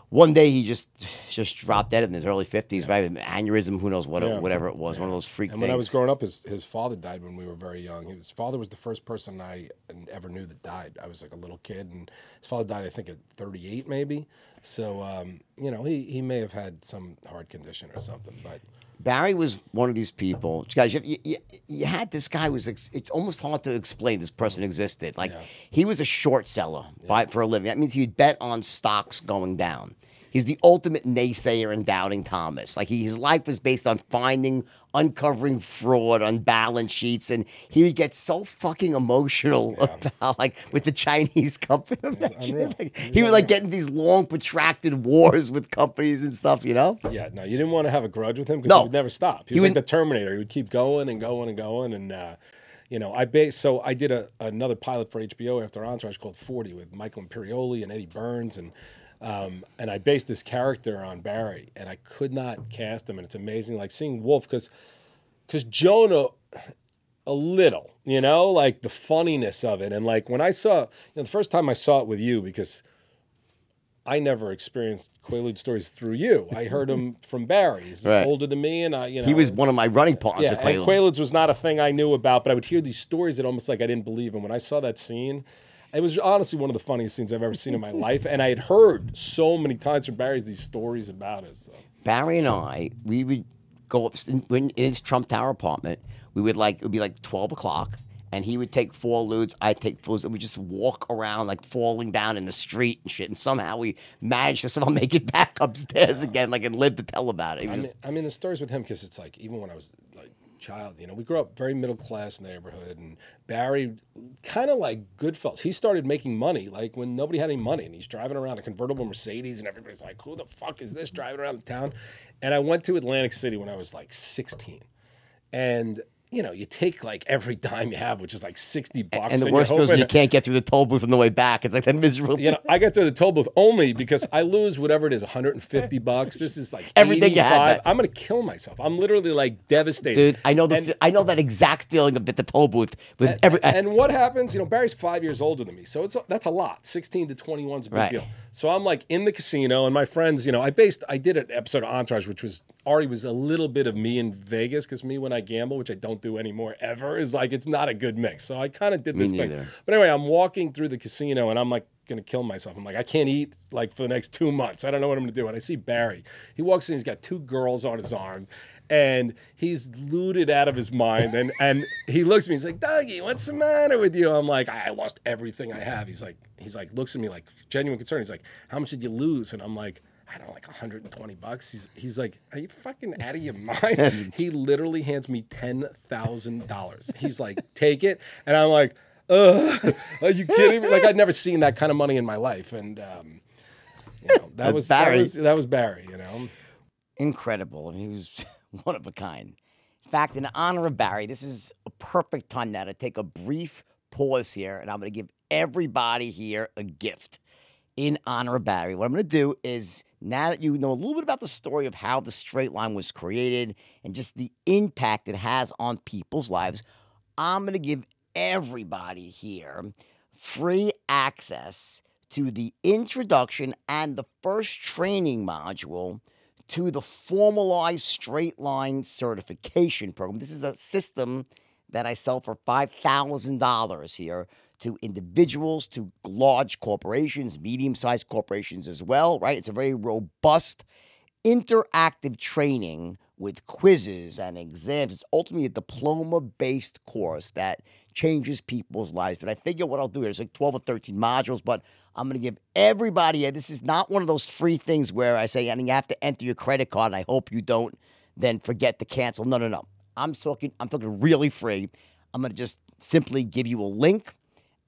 One day he just just dropped dead in his early fifties, right? An aneurysm, who knows what, Yeah. whatever it was, one of those freak And things. when I was growing up, his, his father died when we were very young. His father was the first person I ever knew that died. I was like a little kid, and his father died, I think, at 38 maybe. So, um, you know, he, he may have had some heart condition or something. But Barry was one of these people, guys. You, you, you had this guy was. Ex, it's almost hard to explain this person existed. Like Yeah. he was a short seller by, for a living. That means he'd bet on stocks going down. He's the ultimate naysayer and doubting Thomas. Like he, his life was based on finding, uncovering fraud on balance sheets, and he would get so fucking emotional about like with the Chinese company. Like, he would like get in these long, protracted wars with companies and stuff. You know. yeah, no, you didn't want to have a grudge with him because No. he would never stop. He, He was would- like the Terminator. He would keep going and going and going. And, uh, you know, I base so I did a, another pilot for HBO after Entourage called 40 with Michael Imperioli and Eddie Burns. And, um, and I based this character on Barry, and I could not cast him. And it's amazing, like seeing Wolf, because because Jonah, a little, you know, like the funniness of it, and like when I saw, you know, the first time I saw it with you, because I never experienced Quaalude stories through you. I heard them from Barry. He's Right. older than me, and I, you know, He was one of my running partners yeah, Quaaludes. Quaaludes was not a thing I knew about, but I would hear these stories that almost like I didn't believe. And when I saw that scene, it was honestly one of the funniest scenes I've ever seen in my life. And I had heard so many times from Barry's these stories about it. So. Barry and I, we would go up in, in his Trump Tower apartment. We would like it would be like twelve o'clock, and he would take four ludes, I'd take four ludes, and we just walk around like falling down in the street and shit. And somehow we managed to somehow make it back upstairs again, like and live to tell about it. He I mean, just, I mean, the stories with him because it's like even when I was child, you know, we grew up very middle class neighborhood, and Barry, kind of like Goodfellas, he started making money like when nobody had any money, and he's driving around a convertible Mercedes, and everybody's like, "Who the fuck is this driving around the town?" And I went to Atlantic City when I was like 16, and you know, you take like every dime you have, which is like 60 bucks. and the you're worst feels when you can't get through the toll booth on the way back. It's like that miserable. you know, I got through the toll booth only because I lose whatever it is, 150 bucks. This is like Everything you had I'm gonna kill myself. I'm literally like devastated. Dude, I know the And- I know that exact feeling of at the toll booth with every. and what happens? You know, Barry's five years older than me, so it's that's a lot. Sixteen to twenty-one is a big Right. deal. So I'm like in the casino, and my friends, you know, I based, I did an episode of Entourage, which was already was a little bit of me in Vegas, because me when I gamble, which I don't do anymore ever, is like it's not a good mix. So I kind of did Me this thing. But anyway, I'm walking through the casino, and I'm like gonna kill myself. I'm like, I can't eat like for the next two months. I don't know what I'm gonna do. And I see Barry. He walks in. He's got two girls on his arm. And he's luded out of his mind, and and he looks at me. He's like, "Dougie, what's the matter with you?" I'm like, "I I lost everything I have." He's like, he's like, looks at me like genuine concern. He's like, "How much did you lose?" And I'm like, "I don't know, like 120 bucks." He's he's like, "Are you fucking out of your mind?" he literally hands me ten thousand dollars. He's like, "Take it," and I'm like, "Ugh, are you kidding me?" Like I'd never seen that kind of money in my life, and um, you know, that was that Barry. was that was Barry. You know. incredible. He was one of a kind. In fact, in honor of Barry, this is a perfect time now to take a brief pause here, and I'm going to give everybody here a gift in honor of Barry. What I'm going to do is now that you know a little bit about the story of how the straight line was created and just the impact it has on people's lives, I'm going to give everybody here free access to the introduction and the first training module to the formalized straight line certification program. This is a system that I sell for $5,000 here to individuals, to large corporations, medium sized corporations as well, right? It's a very robust, interactive training with quizzes and exams. It's ultimately a diploma based course that changes people's lives. But I figure what I'll do here is like 12 or 13 modules, but I'm going to give everybody, a, this is not one of those free things where I say, and you have to enter your credit card, and I hope you don't then forget to cancel. No, no, no. I'm talking, I'm talking really free. I'm going to just simply give you a link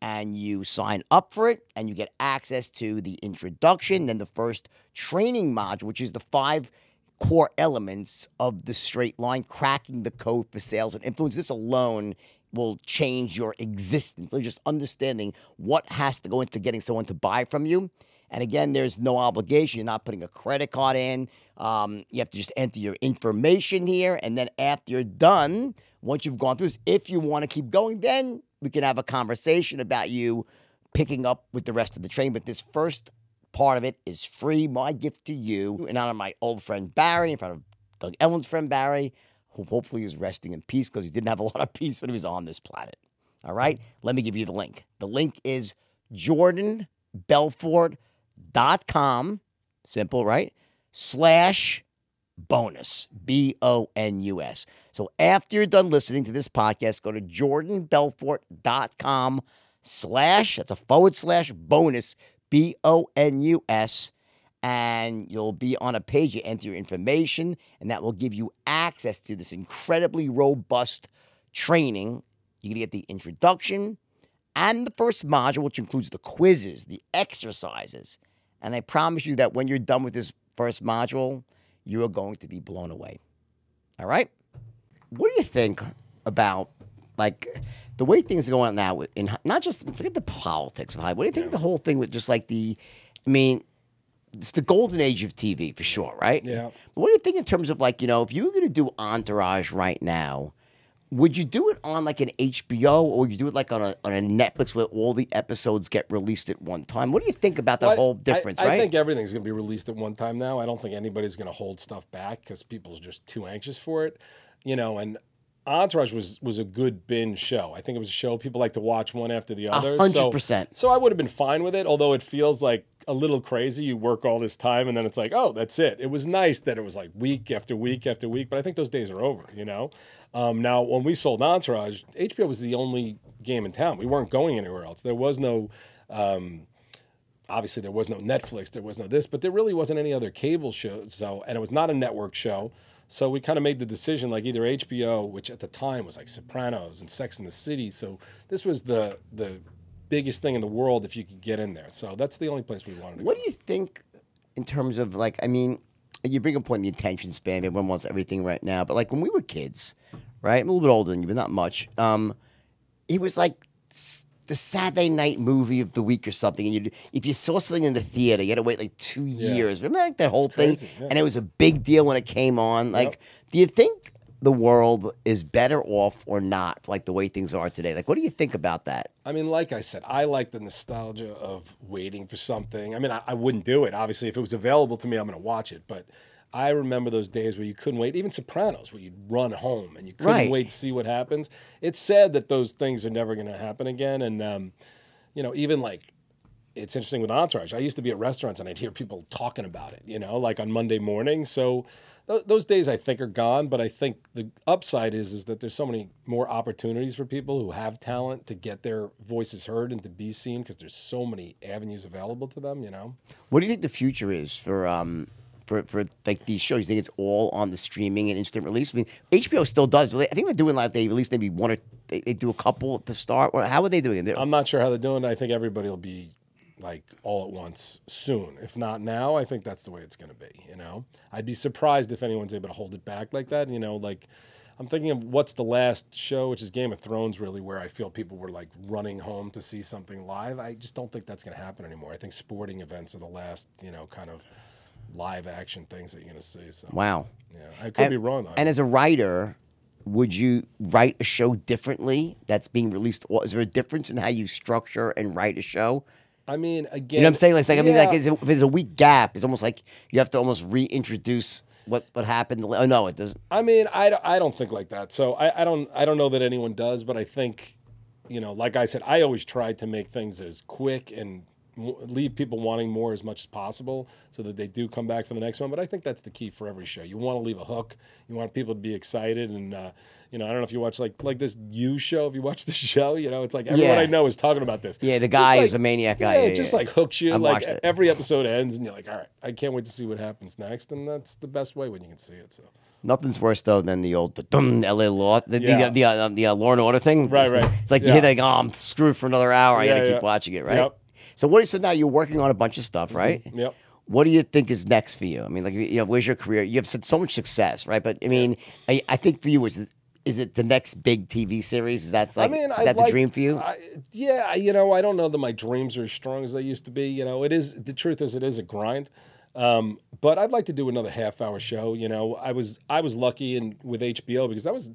and you sign up for it and you get access to the introduction, then the first training module, which is the five core elements of the straight line, cracking the code for sales and influence. This alone will change your existence. Just understanding what has to go into getting someone to buy from you. And again, there's no obligation. You're not putting a credit card in. Um, you have to just enter your information here. And then after you're done, once you've gone through this, if you want to keep going, then we can have a conversation about you picking up with the rest of the train. But this first part of it is free. My gift to you, and honor of my old friend Barry, in front of Doug Ellin's friend Barry, who hopefully is resting in peace because he didn't have a lot of peace when he was on this planet. All right, let me give you the link. The link is jordanbelfort.com. Simple, right? Slash bonus. B O N U S. So after you're done listening to this podcast, go to jordanbelfort.com slash, that's a forward slash bonus, B O N U S. And you'll be on a page. You enter your information, and that will give you access to this incredibly robust training. You're going to get the introduction and the first module, which includes the quizzes, the exercises. And I promise you that when you're done with this first module, you are going to be blown away. All right? What do you think about like the way things are going now in not just forget the politics of high. What do you think yeah. of the whole thing with just like the I mean, it's the golden age of TV for sure, right? Yeah. But what do you think in terms of like, you know, if you were gonna do Entourage right now, would you do it on like an HBO or would you do it like on a on a Netflix where all the episodes get released at one time? What do you think about that well, whole difference? I, I right? think everything's going to be released at one time now. I don't think anybody's going to hold stuff back because people's just too anxious for it, you know. And Entourage was was a good binge show. I think it was a show people like to watch one after the other. hundred percent. So I would have been fine with it, although it feels like a little crazy. You work all this time and then it's like, oh, that's it. It was nice that it was like week after week after week, but I think those days are over. You know. Um, now, when we sold Entourage, HBO was the only game in town. We weren't going anywhere else. There was no. Um, obviously, there was no Netflix. There was no this, but there really wasn't any other cable show. So, and it was not a network show. So we kind of made the decision, like either HBO, which at the time was like Sopranos and Sex in the City. So this was the the biggest thing in the world if you could get in there. So that's the only place we wanted to what go. do you think in terms of like? I mean, you bring up point the attention span. Everyone wants everything right now, but like when we were kids, right? I'm a little bit older than you, but not much. Um, it was like the Saturday night movie of the week or something, and you if you saw something in the theater, you had to wait like two yeah. years. Remember like that whole thing? Yeah. And it was a big deal when it came on. Like, yep. do you think the world is better off or not, like the way things are today? Like, what do you think about that? I mean, like I said, I like the nostalgia of waiting for something. I mean, I, I wouldn't do it. Obviously, if it was available to me, I'm going to watch it. But I remember those days where you couldn't wait, even Sopranos, where you'd run home and you couldn't right. wait to see what happens. It's sad that those things are never going to happen again. And, um, you know, even like, it's interesting with Entourage. I used to be at restaurants and I'd hear people talking about it, you know, like on Monday morning. So th- those days I think are gone. But I think the upside is is that there's so many more opportunities for people who have talent to get their voices heard and to be seen because there's so many avenues available to them, you know. What do you think the future is for um, for, for like these shows? You think it's all on the streaming and instant release? I mean, HBO still does. I think they're doing like they release maybe one or they, they do a couple to start. Or how are they doing it? I'm not sure how they're doing it. I think everybody will be like all at once soon. If not now, I think that's the way it's going to be. You know, I'd be surprised if anyone's able to hold it back like that. You know, like. I'm thinking of what's the last show, which is Game of Thrones, really, where I feel people were like running home to see something live. I just don't think that's going to happen anymore. I think sporting events are the last, you know, kind of live action things that you're going to see. So wow, yeah, I could and, be wrong. Though. And as a writer, would you write a show differently that's being released? Is there a difference in how you structure and write a show? I mean, again, you know what I'm saying? Like, like yeah. I mean, like if there's a week gap, it's almost like you have to almost reintroduce what what happened. Oh no, it doesn't. I mean, I, I don't think like that. So I, I don't I don't know that anyone does, but I think, you know, like I said, I always tried to make things as quick and leave people wanting more as much as possible so that they do come back for the next one. But I think that's the key for every show. You want to leave a hook. You want people to be excited. And, uh, you know, I don't know if you watch like like this You show. If you watch the show, you know, it's like everyone yeah. I know is talking about this. Yeah, the guy like, is a maniac guy. Yeah, yeah it just like hooks you. i like every episode ends and you're like, all right, I can't wait to see what happens next. And that's the best way when you can see it. So. Nothing's worse though than the old LA law, the yeah. the the, uh, the uh, Law and Order thing. Right, right. It's like you hit like, oh, I'm screwed for another hour. I got to keep watching it, right? Yep. So what is so now you're working on a bunch of stuff, right? Mm-hmm. Yep. What do you think is next for you? I mean, like you know, where's your career? You have had so much success, right? But I mean, I, I think for you is is it the next big TV series? Is that like I mean, is I'd that the dream for you? I, yeah, you know, I don't know that my dreams are as strong as they used to be. You know, it is the truth is it is a grind. Um, but I'd like to do another half hour show. You know, I was I was lucky in with HBO because I was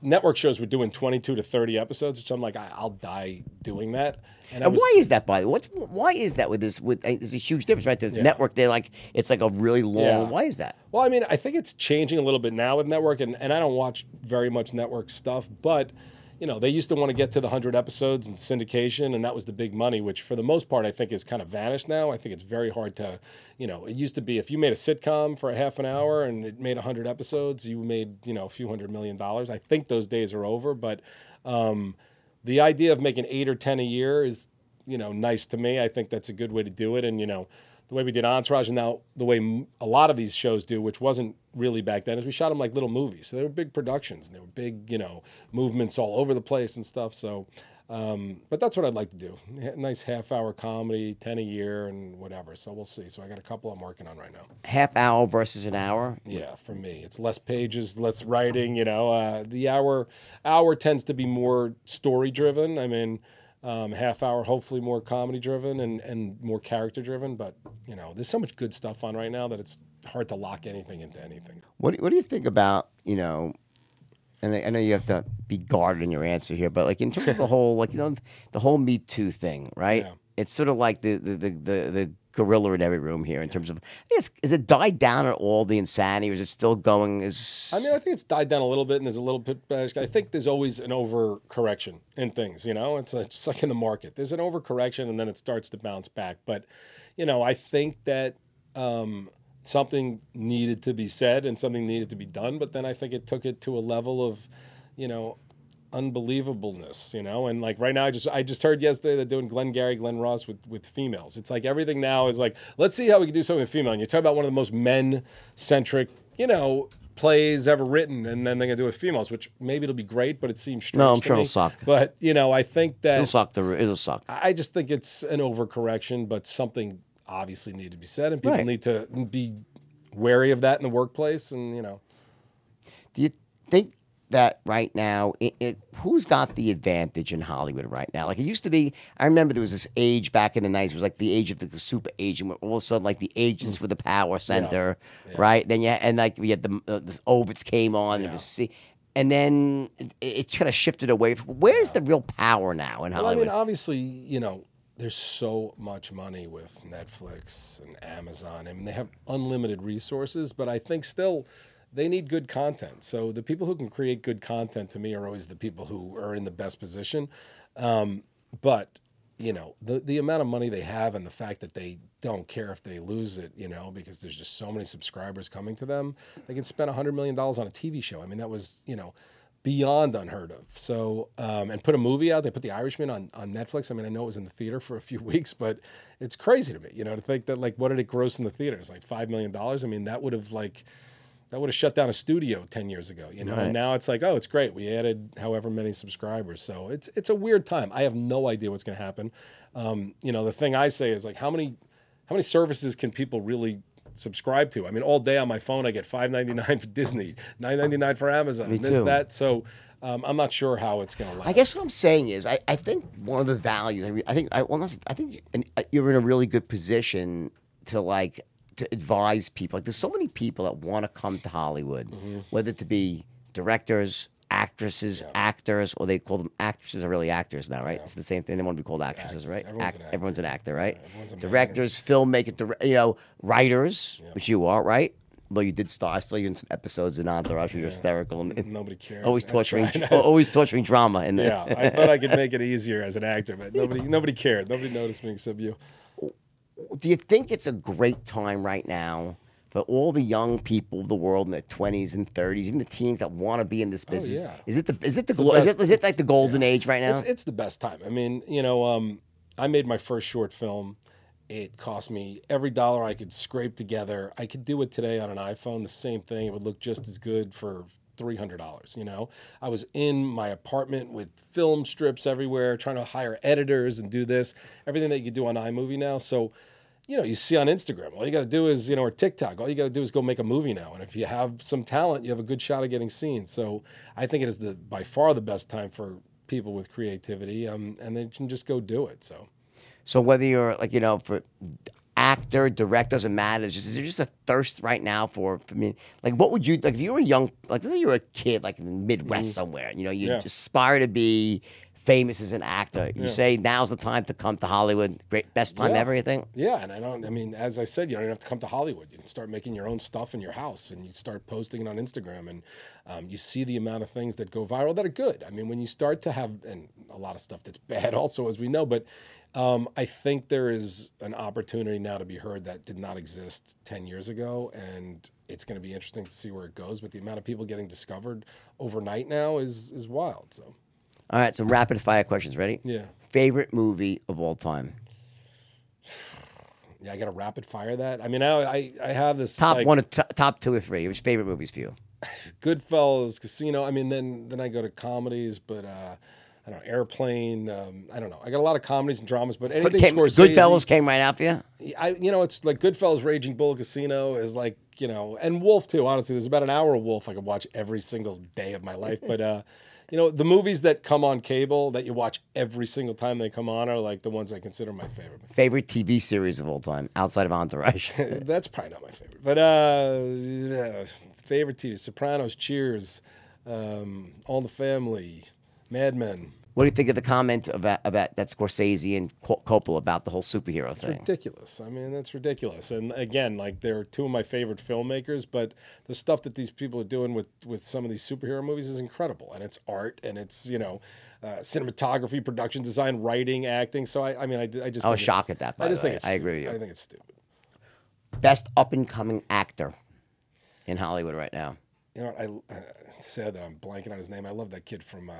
network shows were doing 22 to 30 episodes, which I'm like, I, I'll die doing that. And, and was, why is that? By the way, what's why is that with this? With uh, there's a huge difference, right? There's Yeah. network. They're like it's like a really long. Yeah. Why is that? Well, I mean, I think it's changing a little bit now with network, and, and I don't watch very much network stuff, but you know, they used to want to get to the hundred episodes and syndication, and that was the big money, which for the most part I think has kind of vanished now. I think it's very hard to, you know, it used to be if you made a sitcom for a half an hour and it made hundred episodes, you made you know a few hundred million dollars. I think those days are over, but um, the idea of making eight or ten a year is you know nice to me. I think that's a good way to do it, and you know the way we did Entourage, and now the way a lot of these shows do, which wasn't really back then, is we shot them like little movies. So they were big productions, and they were big, you know, movements all over the place and stuff. So, um, but that's what I'd like to do. Nice half-hour comedy, ten a year, and whatever. So we'll see. So I got a couple I'm working on right now. Half hour versus an hour. Yeah, for me, it's less pages, less writing. You know, uh, the hour hour tends to be more story driven. I mean, um, half hour hopefully more comedy driven and and more character driven. But you know, there's so much good stuff on right now that it's hard to lock anything into anything. What do, what do you think about you know? And I I know you have to be guarded in your answer here, but like in terms of the whole like you know the whole Me Too thing, right? Yeah. It's sort of like the the, the the the gorilla in every room here in terms of is, is it died down at all the insanity or is it still going? Is I mean, I think it's died down a little bit, and there's a little bit. I think there's always an overcorrection in things. You know, it's just like in the market. There's an overcorrection, and then it starts to bounce back. But, you know, I think that um, something needed to be said and something needed to be done. But then I think it took it to a level of, you know, unbelievableness. You know, and like right now, I just I just heard yesterday they're doing Glengarry Glen Ross with with females. It's like everything now is like let's see how we can do something with female. And you talk about one of the most men centric, you know. Plays ever written, and then they're gonna do it with females, which maybe it'll be great, but it seems strange. No, I'm sure it'll suck. But you know, I think that it'll suck. The it'll suck. I just think it's an overcorrection, but something obviously needed to be said, and people Right. need to be wary of that in the workplace. And you know, Do you think that right now, it, it, who's got the advantage in Hollywood right now? Like it used to be, I remember there was this age back in the 90s, it was like the age of the, the super agent, where all of a sudden, like the agents were the power center, right? Then, yeah, and like we had the, uh, the Ovitz came on, and it was, and then it, it kind of shifted away. From, where's the real power now in hollywood well, I mean, obviously, you know, there's so much money with Netflix and Amazon. I mean, they have unlimited resources, but I think still they need good content. So the people who can create good content to me are always the people who are in the best position. Um, but you know the the amount of money they have and the fact that they don't care if they lose it, you know, because there's just so many subscribers coming to them. They can spend hundred million dollars on a TV show. I mean, that was you know beyond unheard of. So um, and put a movie out. They put The Irishman on on Netflix. I mean, I know it was in the theater for a few weeks, but it's crazy to me, you know, to think that like what did it gross in the theaters? Like five million dollars. I mean, that would have like that would have shut down a studio 10 years ago you know? Right. and now it's like oh it's great we added however many subscribers so it's it's a weird time. I have no idea what's going to happen. Um, you know the thing i say is like how many how many services can people really subscribe to? I mean all day on my phone i get 5.99 for disney 9.99 for amazon Me this too. that so um, i'm not sure how it's going to last. I guess what I'm saying is, I, I think one of the values, I, think, I, well, I think and, uh, you're in a really good position to like to advise people. Like, there's so many people that want to come to Hollywood, Mm-hmm. whether to be directors, actresses, actors, or they call them actresses are really actors now, right? It's the same thing. They want to be called actresses, Actors. right? Everyone's Act- an actor. everyone's an actor, right? everyone's a man. Directors, filmmakers, dire- you know, writers, which you are, right? Though you did star, I saw you in some episodes in Entourage. You're hysterical and, and nobody cares always torturing, always torturing drama. And yeah i thought i could make it easier as an actor but nobody nobody cared nobody noticed me except you do you think it's a great time right now for all the young people of the world in their twenties and thirties, even the teens that want to be in this business? Oh, yeah. Is it the is it the, the is it is it like the golden age right now? It's, it's the best time. I mean, you know, um, I made my first short film. It cost me every dollar I could scrape together. I could do it today on an iPhone, the same thing. It would look just as good for $300, you know? I was in my apartment with film strips everywhere, trying to hire editors and do this, everything that you do on iMovie now. So, you know, you see on Instagram. All you got to do is, you know, or TikTok. All you got to do is go make a movie now. And if you have some talent, you have a good shot of getting seen. So I think it is the by far the best time for people with creativity, um, and they can just go do it. So. So whether you're like you know for actor, director doesn't matter. It's just, is there just a thirst right now for? I mean, like what would you like if you were a young like let's say you were a kid like in the Midwest somewhere, you know, you Yeah. aspire to be famous as an actor. You Yeah. say now's the time to come to Hollywood. Great, best time Yeah. ever. You think? Yeah, and I don't. I mean, as I said, you don't even have to come to Hollywood. You can start making your own stuff in your house, and you start posting it on Instagram, and um, you see the amount of things that go viral that are good. I mean, when you start to have, and a lot of stuff that's bad, also as we know, but um, I think there is an opportunity now to be heard that did not exist ten years ago, and it's going to be interesting to see where it goes. But the amount of people getting discovered overnight now is is wild. So All right, some rapid fire questions. Ready? yeah, Favorite movie of all time? yeah, I got to rapid fire that. I mean, I I, I have this Top like, one, top two or three. Which favorite movies for you? Goodfellas, Casino. I mean, then then I go to comedies, but uh, I don't know, Airplane. Um, I don't know. I got a lot of comedies and dramas, but anything Came, Scorsese. Goodfellas came right out for you. I you know it's like Goodfellas, Raging Bull, Casino is like you know, and Wolf too. Honestly, there's about an hour of Wolf I could watch every single day of my life. But uh, you know, the movies that come on cable that you watch every single time they come on are like the ones I consider my favorite. Favorite TV series of all time outside of Entourage? That's probably not my favorite, but uh, yeah, favorite TV: Sopranos, Cheers, um, All in the Family, Mad Men. What do you think of the comment about about that Scorsese and Co- Coppola about the whole superhero thing? ridiculous. I mean, that's ridiculous. And again, like they're two of my favorite filmmakers, but the stuff that these people are doing with with some of these superhero movies is incredible, and it's art, and it's you know. Uh, cinematography, production design, writing, acting. So I, I mean, I, I just I was shocked at that, I just think it's I agree with you. I think it's stupid. Best up and coming actor in Hollywood right now. You know, what, I uh, sad that I'm blanking on his name. I love that kid from uh,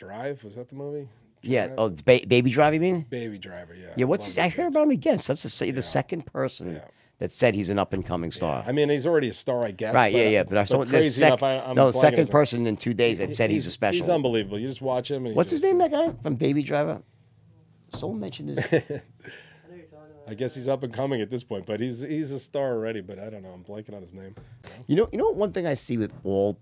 Drive. Was that the movie? Yeah. Oh, it's ba- Baby Drive, you mean? Baby Driver. Yeah. Yeah. What's love his, that I kid. heard about him again. So that's the, say the second person Yeah. that said he's an up and coming star. I mean, he's already a star, I guess. Right, but, yeah, yeah. But, I saw crazy sec- enough, I, I'm no, second person in two days that said he's, a special. He's unbelievable. You just watch him. What's his name, that guy from Baby Driver? Someone mentioned his. I guess he's up and coming at this point, but he's he's a star already. But I don't know. I'm blanking on his name. You know, you know one thing I see with all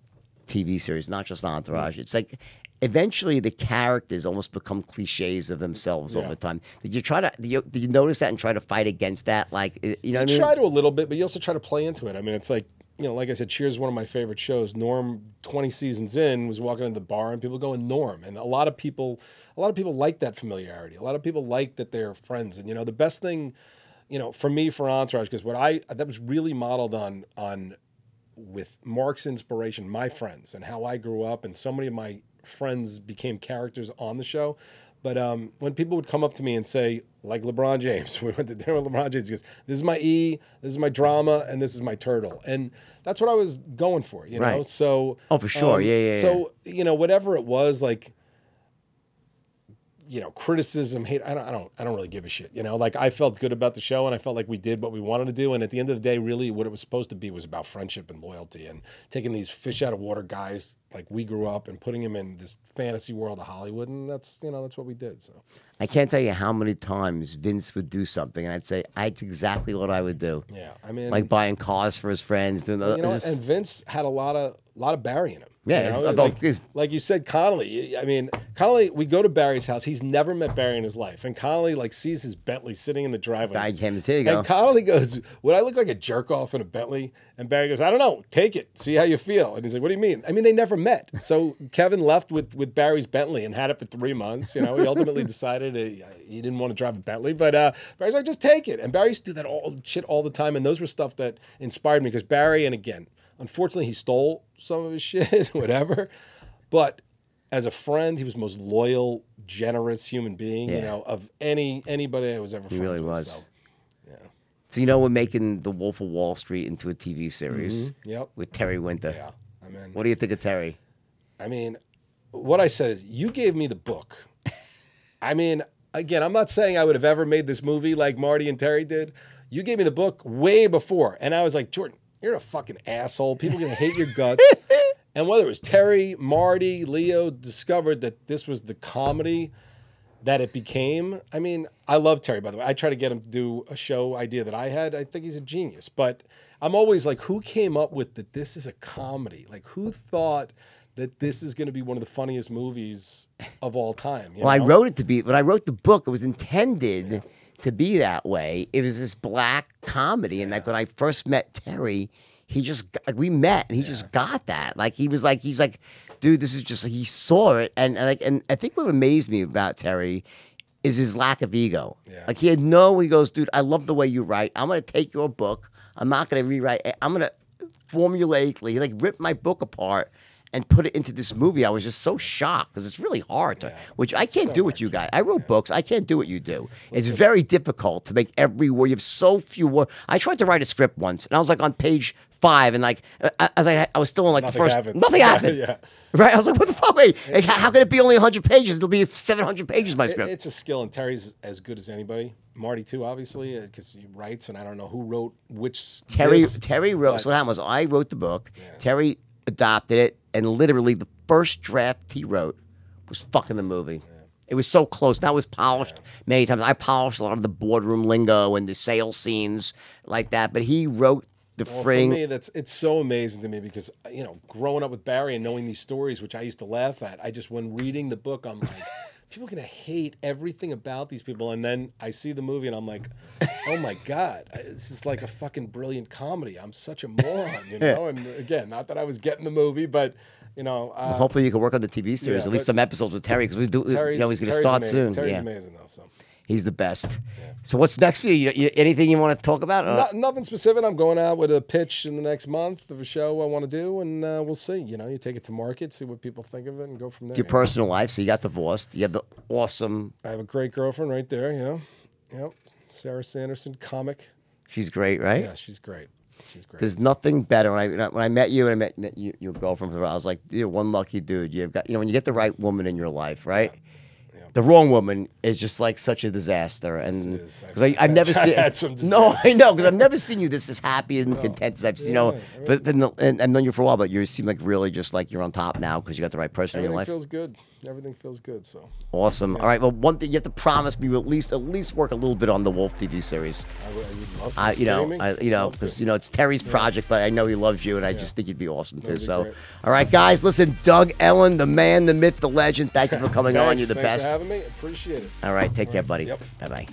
TV series, not just Entourage. Hmm. It's like eventually the characters almost become cliches of themselves Yeah. over time. Did you try to? Did you, did you notice that and try to fight against that? Like, you know what I mean? try to a little bit, but you also try to play into it. I mean, it's like you know, like I said, Cheers is one of my favorite shows. Norm, 20 seasons in, was walking into the bar and people going Norm, and a lot of people, a lot of people like that familiarity. A lot of people like that they're friends, and you know, the best thing, you know, for me for Entourage, because what I that was really modeled on on with Mark's inspiration, my friends, and how I grew up, and so many of my friends became characters on the show. But um, when people would come up to me and say, like LeBron James, we went to dinner with LeBron James. He goes, "This is my E, this is my drama, and this is my turtle," and that's what I was going for, you know. Right. So Oh, for sure. um, Yeah, yeah, yeah. So you know, whatever it was, like you know, criticism, hate. I don't, I don't, I don't really give a shit. You know, like I felt good about the show, and I felt like we did what we wanted to do. And at the end of the day, really, what it was supposed to be was about friendship and loyalty, and taking these fish out of water guys like we grew up and putting them in this fantasy world of Hollywood, and that's you know that's what we did. So I can't tell you how many times Vince would do something, and I'd say, "That's exactly what I would do." yeah, I mean, Like buying cars for his friends, doing the, you know, just- and Vince had a lot of a lot of Barry in him. Yeah, you know? although like, like you said, Connolly. I mean, Connolly. We go to Barry's house. He's never met Barry in his life, and Connolly like sees his Bentley sitting in the driveway. I him. Here you go. And Connolly goes, "Would I look like a jerk off in a Bentley?" And Barry goes, "I don't know. Take it. See how you feel." And he's like, "What do you mean?" I mean, they never met. So Kevin left with with Barry's Bentley and had it for three months. You know, he ultimately decided he, he didn't want to drive a Bentley, but uh, Barry's like, "Just take it." And Barry used to do that all shit all the time, and those were stuff that inspired me because Barry, and again, unfortunately, he stole some of his shit, whatever. But as a friend, he was the most loyal, generous human being, you know, of any anybody I was ever. He really with, was. so. So you know we're making The Wolf of Wall Street into a TV series mm-hmm. Yep. with Terry Winter. Yeah. I mean, What do you think of Terry? I mean, what I said is, you gave me the book. I mean, again, I'm not saying I would have ever made this movie like Marty and Terry did. You gave me the book way before, and I was like, Jordan, you're a fucking asshole. People are gonna hate your guts. and whether it was Terry, Marty, Leo discovered that this was the comedy that it became. I mean, I love Terry, by the way. I try to get him to do a show idea that I had. I think he's a genius. But I'm always like, who came up with that this is a comedy? Like, who thought that this is going to be one of the funniest movies of all time? well, know? I wrote it to be, when I wrote the book, it was intended yeah. To be that way. It was this black comedy. Yeah. And like when I first met Terry, he just, like, we met and he yeah. just got that. Like, he was like, he's like, dude, this is just he saw it, and, and like, and I think what amazed me about Terry is his lack of ego. Yeah. Like he had no. He goes, dude, I love the way you write. I'm gonna take your book. I'm not gonna rewrite. It. I'm gonna formulaically like rip my book apart and put it into this movie, I was just so shocked because it's really hard. To, yeah, which I can't so do what you guys. I wrote yeah. books. I can't do what you do. It's very difficult to make every word. You have so few words. I tried to write a script once, and I was like on page five, and like I as I I was still in like nothing the first happened. nothing happened. yeah. Right? I was like, what the fuck? Wait, how can it be only hundred pages? It'll be seven hundred pages. My script. It's a skill, and Terry's as good as anybody. Marty too, obviously, uh, because he writes, and I don't know who wrote which. Terry this, Terry wrote. so what happened was I wrote the book. Yeah. Terry adopted it, and literally the first draft he wrote was fucking the movie. It was so close. That was polished many times. I polished a lot of the boardroom lingo and the sales scenes like that, but he wrote the well, fring. For me, that's it's so amazing to me because you know, growing up with Barry and knowing these stories, which I used to laugh at, I just when reading the book, I'm like. People are gonna hate everything about these people, and then I see the movie and I'm like, oh my god, this is like a fucking brilliant comedy. I'm such a moron, you know. and again, not that I was getting the movie, but you know, uh, well, hopefully you can work on the TV series, yeah, at least some episodes with Terry, because we do. Terry's, you know, he's gonna Terry's start amazing. soon. Terry's yeah. amazing though. So. He's the best. Yeah. So what's next for you? you, anything you want to talk about? No, nothing specific. I'm going out with a pitch in the next month of a show I want to do, and uh, we'll see. You know, you take it to market, see what people think of it, and go from there. Your personal life. So you got divorced. You have the awesome. I have a great girlfriend right there. Yeah, yep. Sarah Sanderson, comic. She's great, right? Yeah, she's great. She's great. There's nothing better. When I when I met you and I met, met you, your girlfriend, I was like, you're one lucky dude. You've got you know when you get the right woman in your life, right? Yeah the wrong woman is just like such a disaster. And because I've never seen no, I know because I've never seen you this as happy and no. content as I've seen. Yeah, you know, but then and I've known you for a while, but you seem like really just like you're on top now because you got the right person Everything in your life. Feels good. Everything feels good. So awesome. Yeah. All right. Well, one thing you have to promise me at least at least work a little bit on the Wolf TV series. I would, I would love to. I, you know, I, you know, because you know it's Terry's yeah. project, but I know he loves you, and I just think you'd be awesome too. So, great. all right, guys, listen, Doug Ellin, the man, the myth, the legend. Thank you for coming on. You're the Thanks best. for having me. Appreciate it. All right. Take all care, right. buddy. Yep. Bye bye.